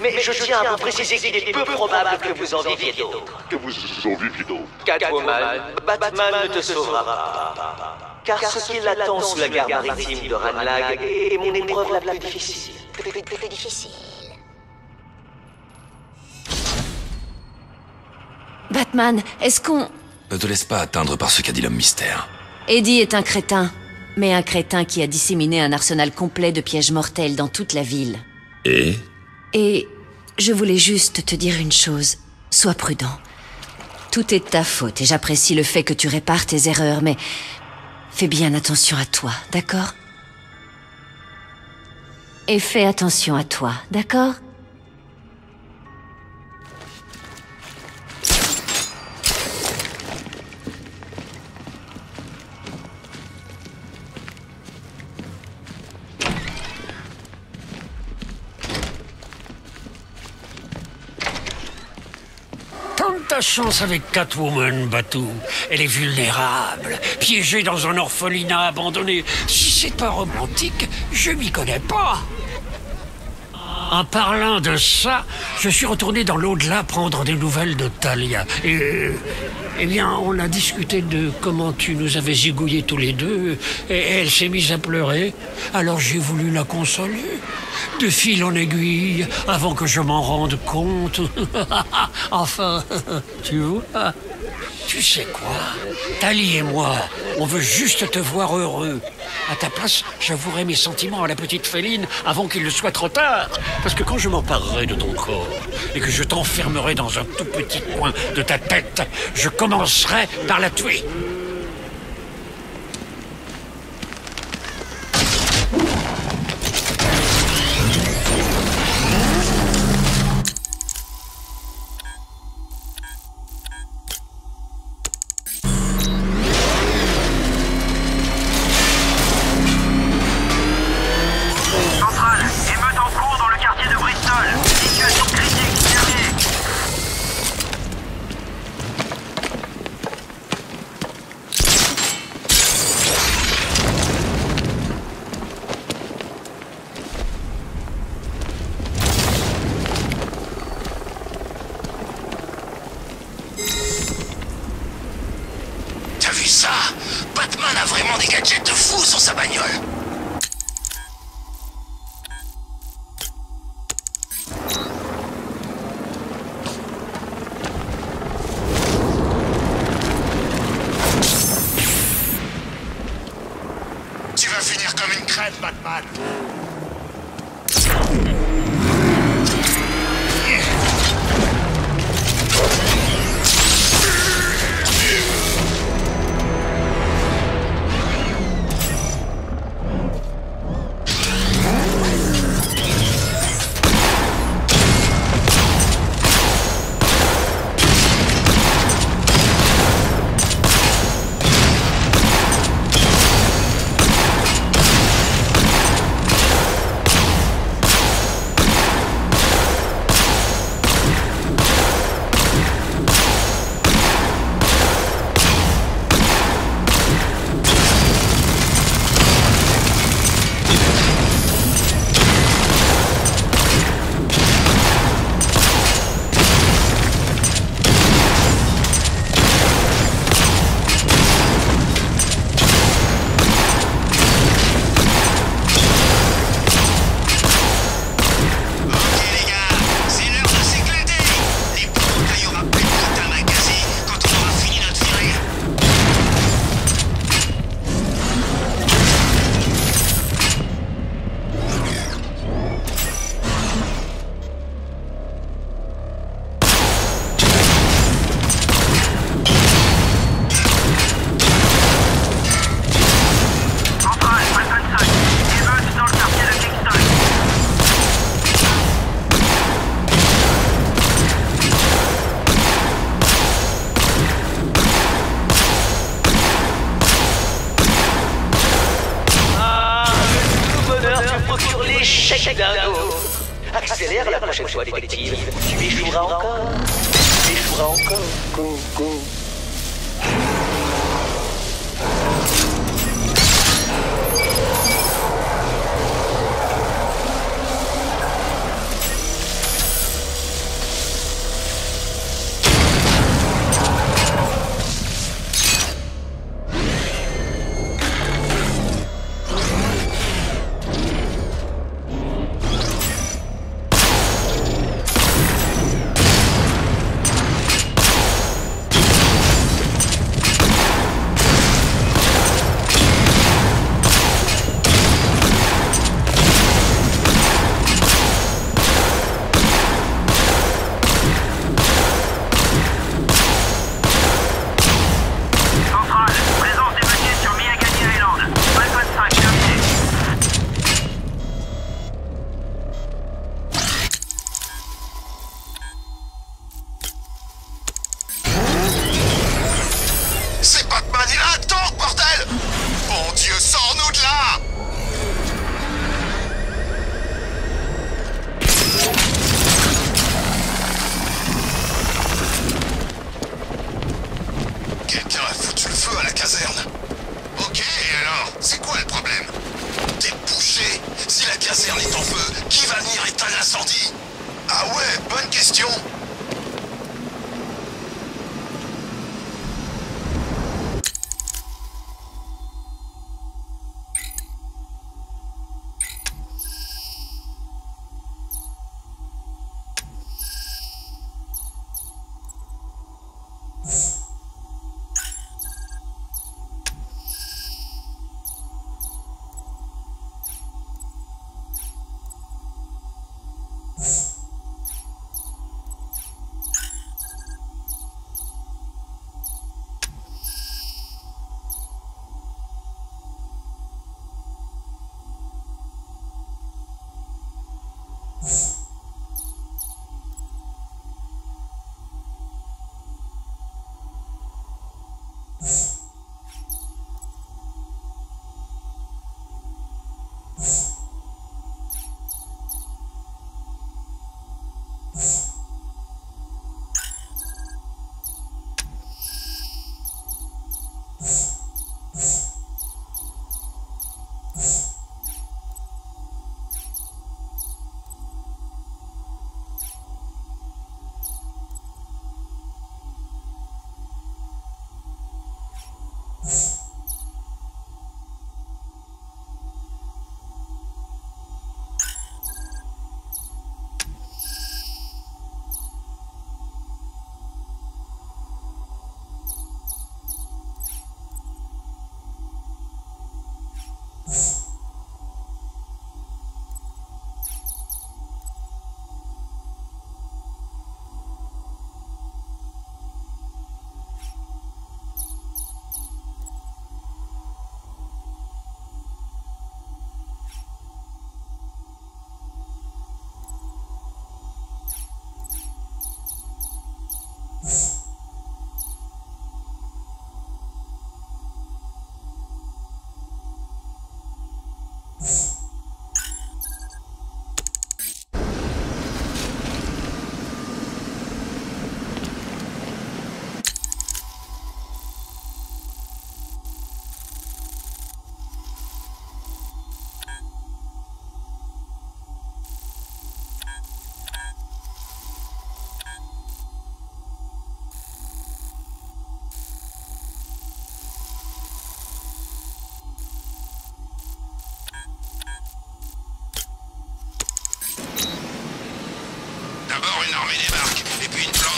mais je tiens à vous préciser qu'il est peu probable que vous en viviez d'autres. Que vous en viviez d'autres. Catwoman, Batman ne te sauvera pas. Car ce qui l'attend sous la gare maritime de Ranlag est mon épreuve la plus difficile. Plus difficile. Batman, est-ce qu'on... Ne te laisse pas atteindre par ce qu'a dit l'homme mystère. Eddie est un crétin. Mais un crétin qui a disséminé un arsenal complet de pièges mortels dans toute la ville. Et? Et je voulais juste te dire une chose. Sois prudent. Tout est de ta faute et j'apprécie le fait que tu répares tes erreurs, mais fais bien attention à toi, d'accord? Et fais attention à toi, d'accord? Ta chance avec Catwoman, Batou. Elle est vulnérable, piégée dans un orphelinat abandonné. Si c'est pas romantique, je m'y connais pas. En parlant de ça, je suis retourné dans l'au-delà prendre des nouvelles de Talia. Et, eh bien, on a discuté de comment tu nous avais zigouillés tous les deux, et elle s'est mise à pleurer. Alors j'ai voulu la consoler. De fil en aiguille, avant que je m'en rende compte. enfin, tu vois. Tu sais quoi? Tali et moi, on veut juste te voir heureux. À ta place, j'avouerai mes sentiments à la petite Féline avant qu'il ne soit trop tard. Parce que quand je m'emparerai de ton corps et que je t'enfermerai dans un tout petit coin de ta tête, je commencerai par la tuer.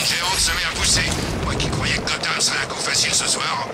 géante se met à pousser. Moi qui croyais que Gotham serait un coup facile ce soir.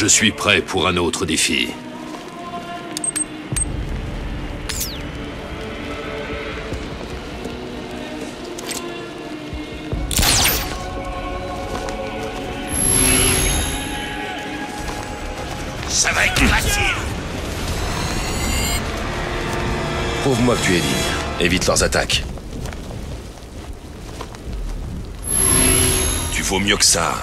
Je suis prêt pour un autre défi. Ça va être facile Prouve-moi que tu es digne. Évite leurs attaques. Tu vaux mieux que ça.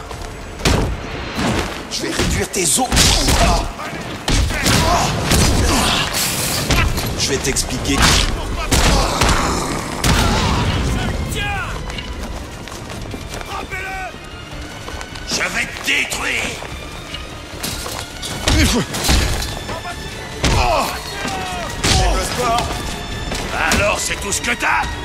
Je vais t'expliquer. Je vais te détruire. Alors c'est tout ce que t'as.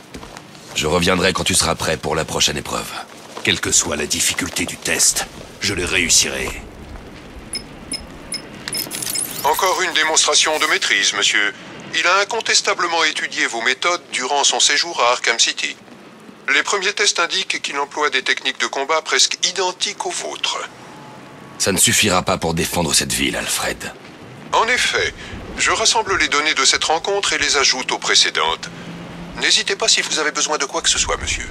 Je reviendrai quand tu seras prêt pour la prochaine épreuve. Quelle que soit la difficulté du test, je le réussirai. Encore une démonstration de maîtrise, monsieur. Il a incontestablement étudié vos méthodes durant son séjour à Arkham City. Les premiers tests indiquent qu'il emploie des techniques de combat presque identiques aux vôtres. Ça ne suffira pas pour défendre cette ville, Alfred. En effet, je rassemble les données de cette rencontre et les ajoute aux précédentes. N'hésitez pas si vous avez besoin de quoi que ce soit, monsieur.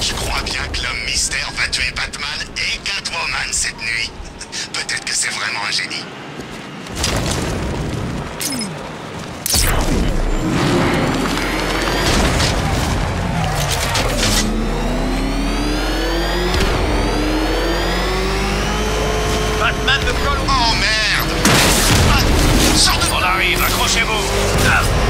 Je crois bien que l'homme mystère va tuer Batman et Catwoman cette nuit. Peut-être que c'est vraiment un génie. On arrive, accrochez-vous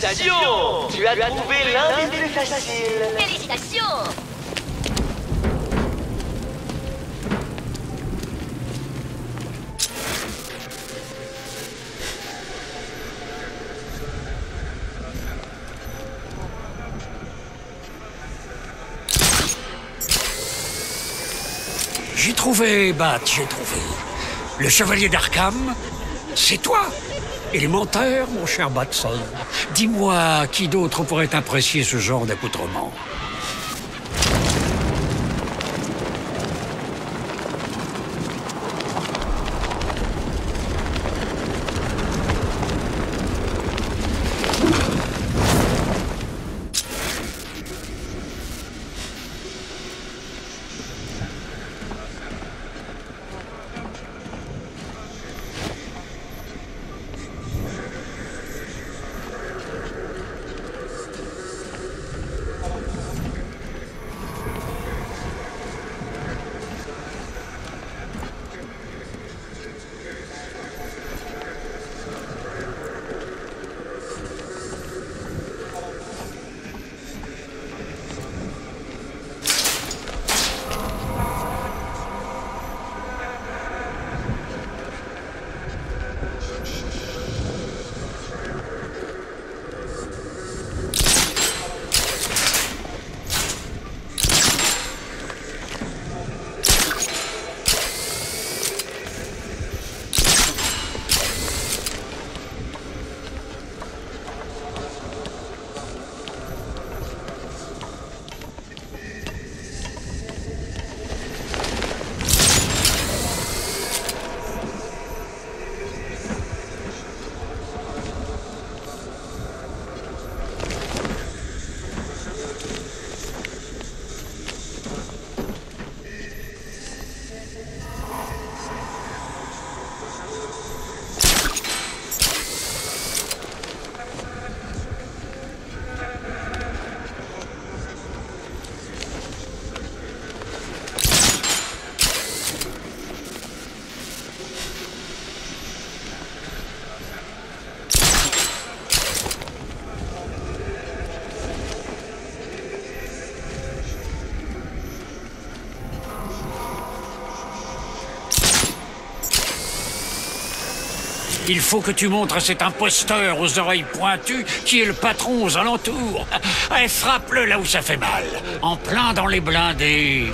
Félicitations Tu as trouvé l'un des plus faciles. Félicitations J'ai trouvé, Bat, j'ai trouvé. Le chevalier d'Arkham, c'est toi. Élémentaire, mon cher Batson. Dis-moi, qui d'autre pourrait apprécier ce genre d'accoutrement? Il faut que tu montres à cet imposteur aux oreilles pointues qui est le patron aux alentours. Eh, frappe-le là où ça fait mal. En plein dans les blindés.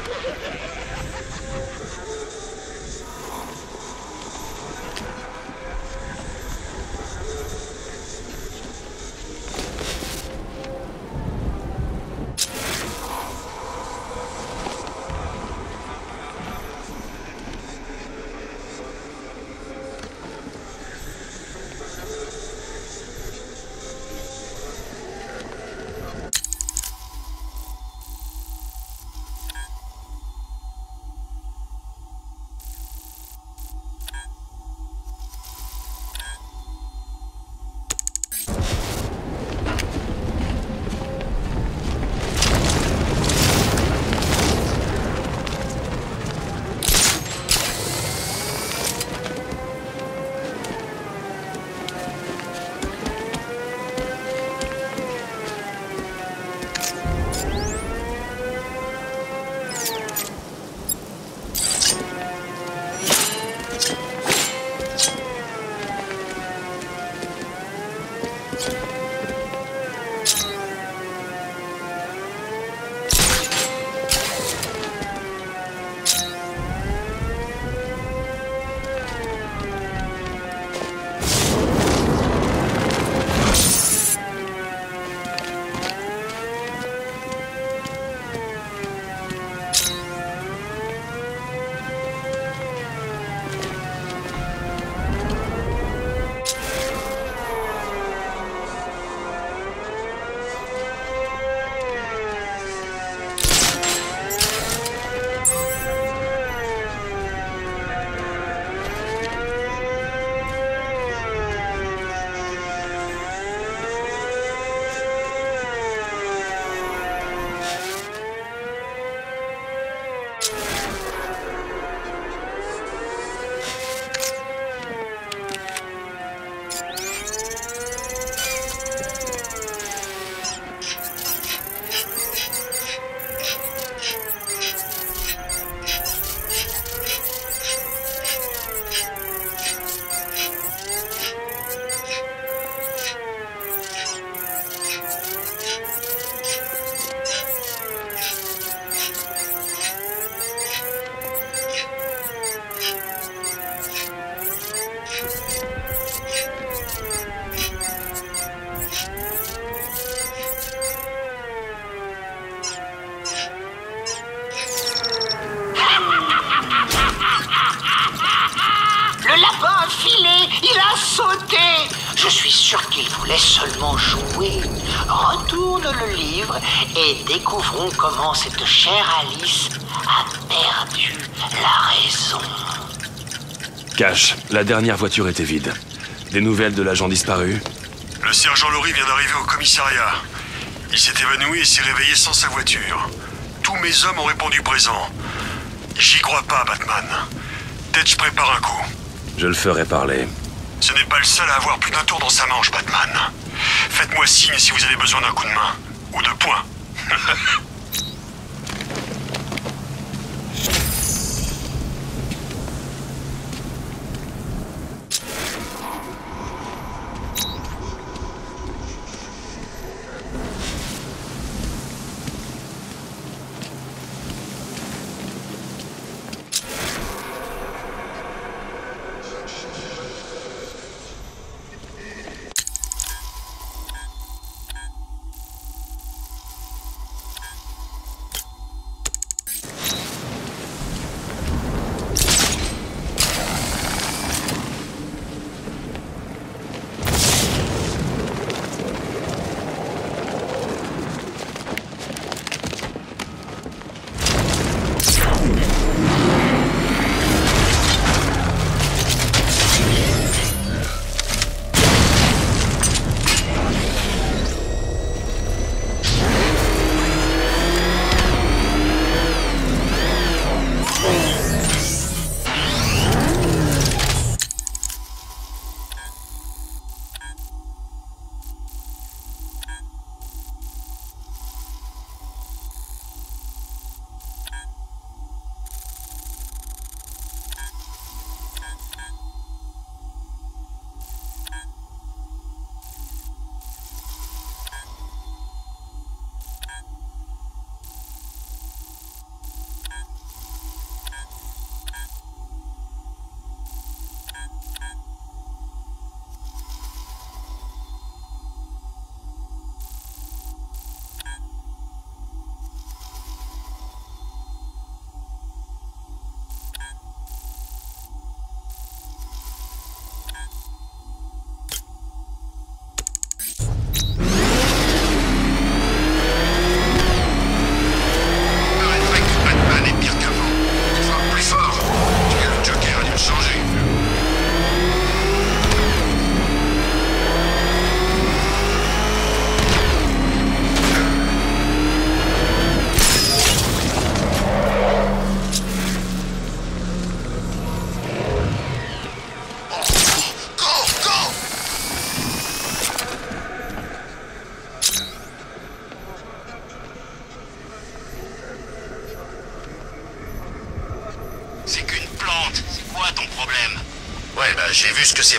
Comment cette chère Alice a perdu la raison. Cash, la dernière voiture était vide. Des nouvelles de l'agent disparu? Le sergent Laurie vient d'arriver au commissariat. Il s'est évanoui et s'est réveillé sans sa voiture. Tous mes hommes ont répondu présent. J'y crois pas, Batman. Peut-être je prépare un coup. Je le ferai parler. Ce n'est pas le seul à avoir plus d'un tour dans sa manche, Batman. Faites-moi signe si vous avez besoin d'un coup de main. Ou de poing.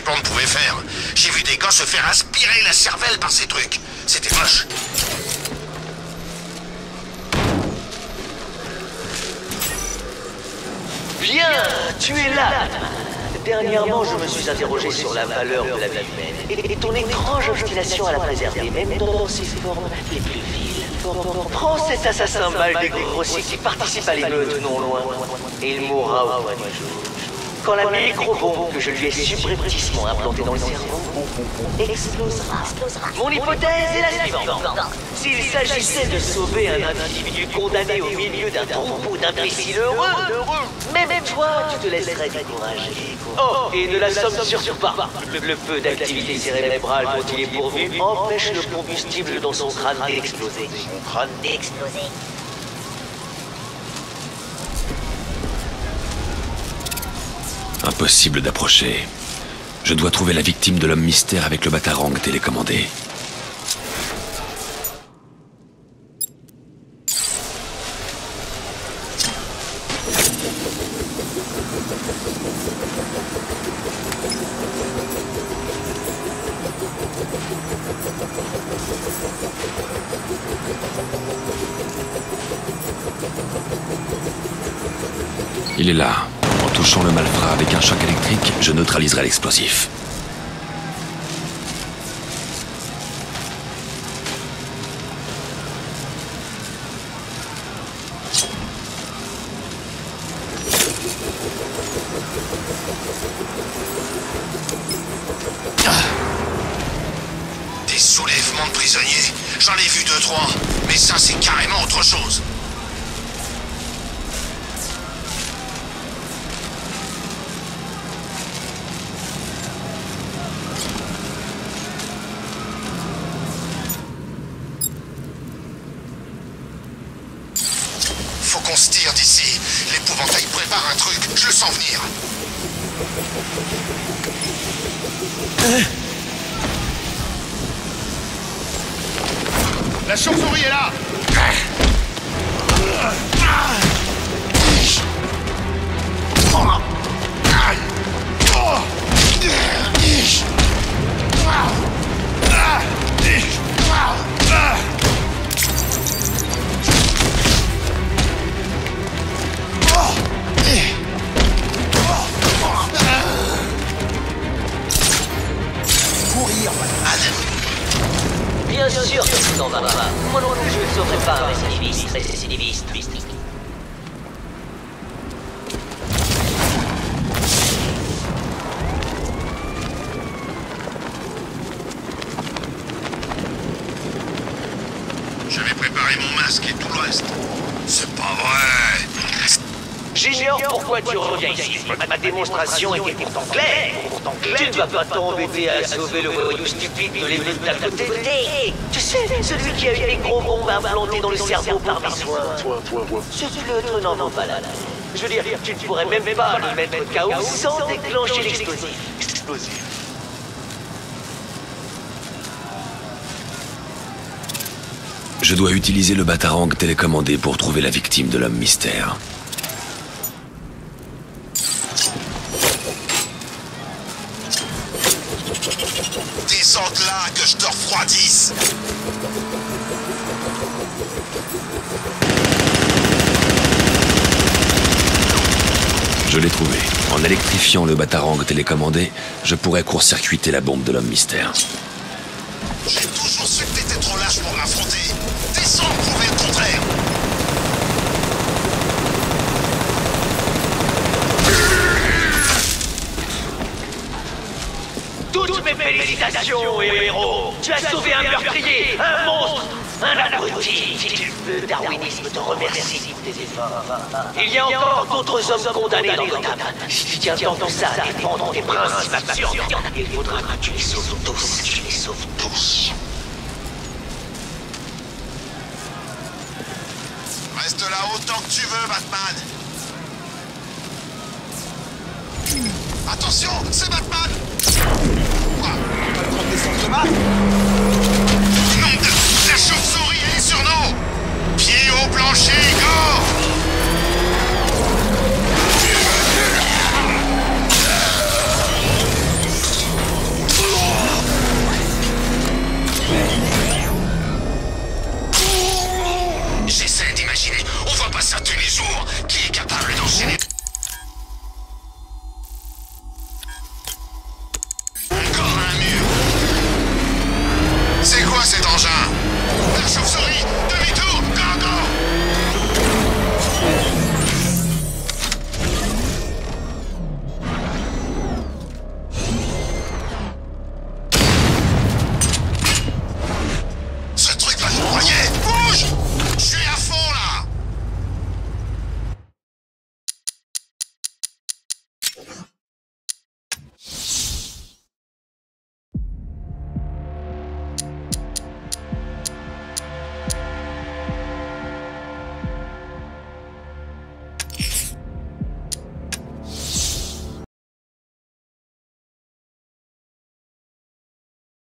ces faire. J'ai vu des gars se faire aspirer la cervelle par ces trucs. C'était moche. Bien, tu es là. Dernièrement, je me suis interrogé sur la valeur de la vie humaine et, ton étrange obstination à la préserver, même dans ses formes les plus viles. Prends cet assassin mal dégrossi qui participe à l'émeute non loin, et il mourra au jour. Quand la micro-bombe que je lui ai subrepticement implantée dans le cerveau explosera. Mon hypothèse est la suivante. S'il s'agissait de sauver un individu condamné au milieu d'un troupeau d'imbéciles heureux, même toi, tu te laisserais décourager. Oh, et ne l'assomme surtout pas. Le peu d'activité cérébrale dont il est pourvu empêche le combustible dans son crâne d'exploser. Son crâne d'exploser. Impossible d'approcher. Je dois trouver la victime de l'homme mystère avec le batarang télécommandé. Il est là. En touchant le malfrat avec un choc électrique, je neutraliserai l'explosif. Sauver le voyou stupide de l'émeute d'à côté. Tu sais, celui qui a eu des gros bombes implantées dans le cerveau par mes soins. Ce l'autre n'en vaut pas la. Je veux dire, tu ne pourrais même pas le mettre KO sans déclencher l'explosif. Explosif. Je dois utiliser le batarang télécommandé pour trouver la victime de l'homme mystère. Descende là, que je te refroidisse. Je l'ai trouvé. En le batarang télécommandé, je pourrais court-circuiter la bombe de l'homme mystère. J'ai toujours su que t'étais trop lâche pour m'affronter. Descends, prouver le contraire. Toutes mes félicitations, héros Tu as sauvé un meurtrier, un monstre, un abruti Si tu veux, le darwinisme te remercie tes efforts. Il y a encore d'autres hommes condamnés dans Gotham. Si tu tiens tant que ça à défendre tes principes absurdes, il faudra que tu les sauves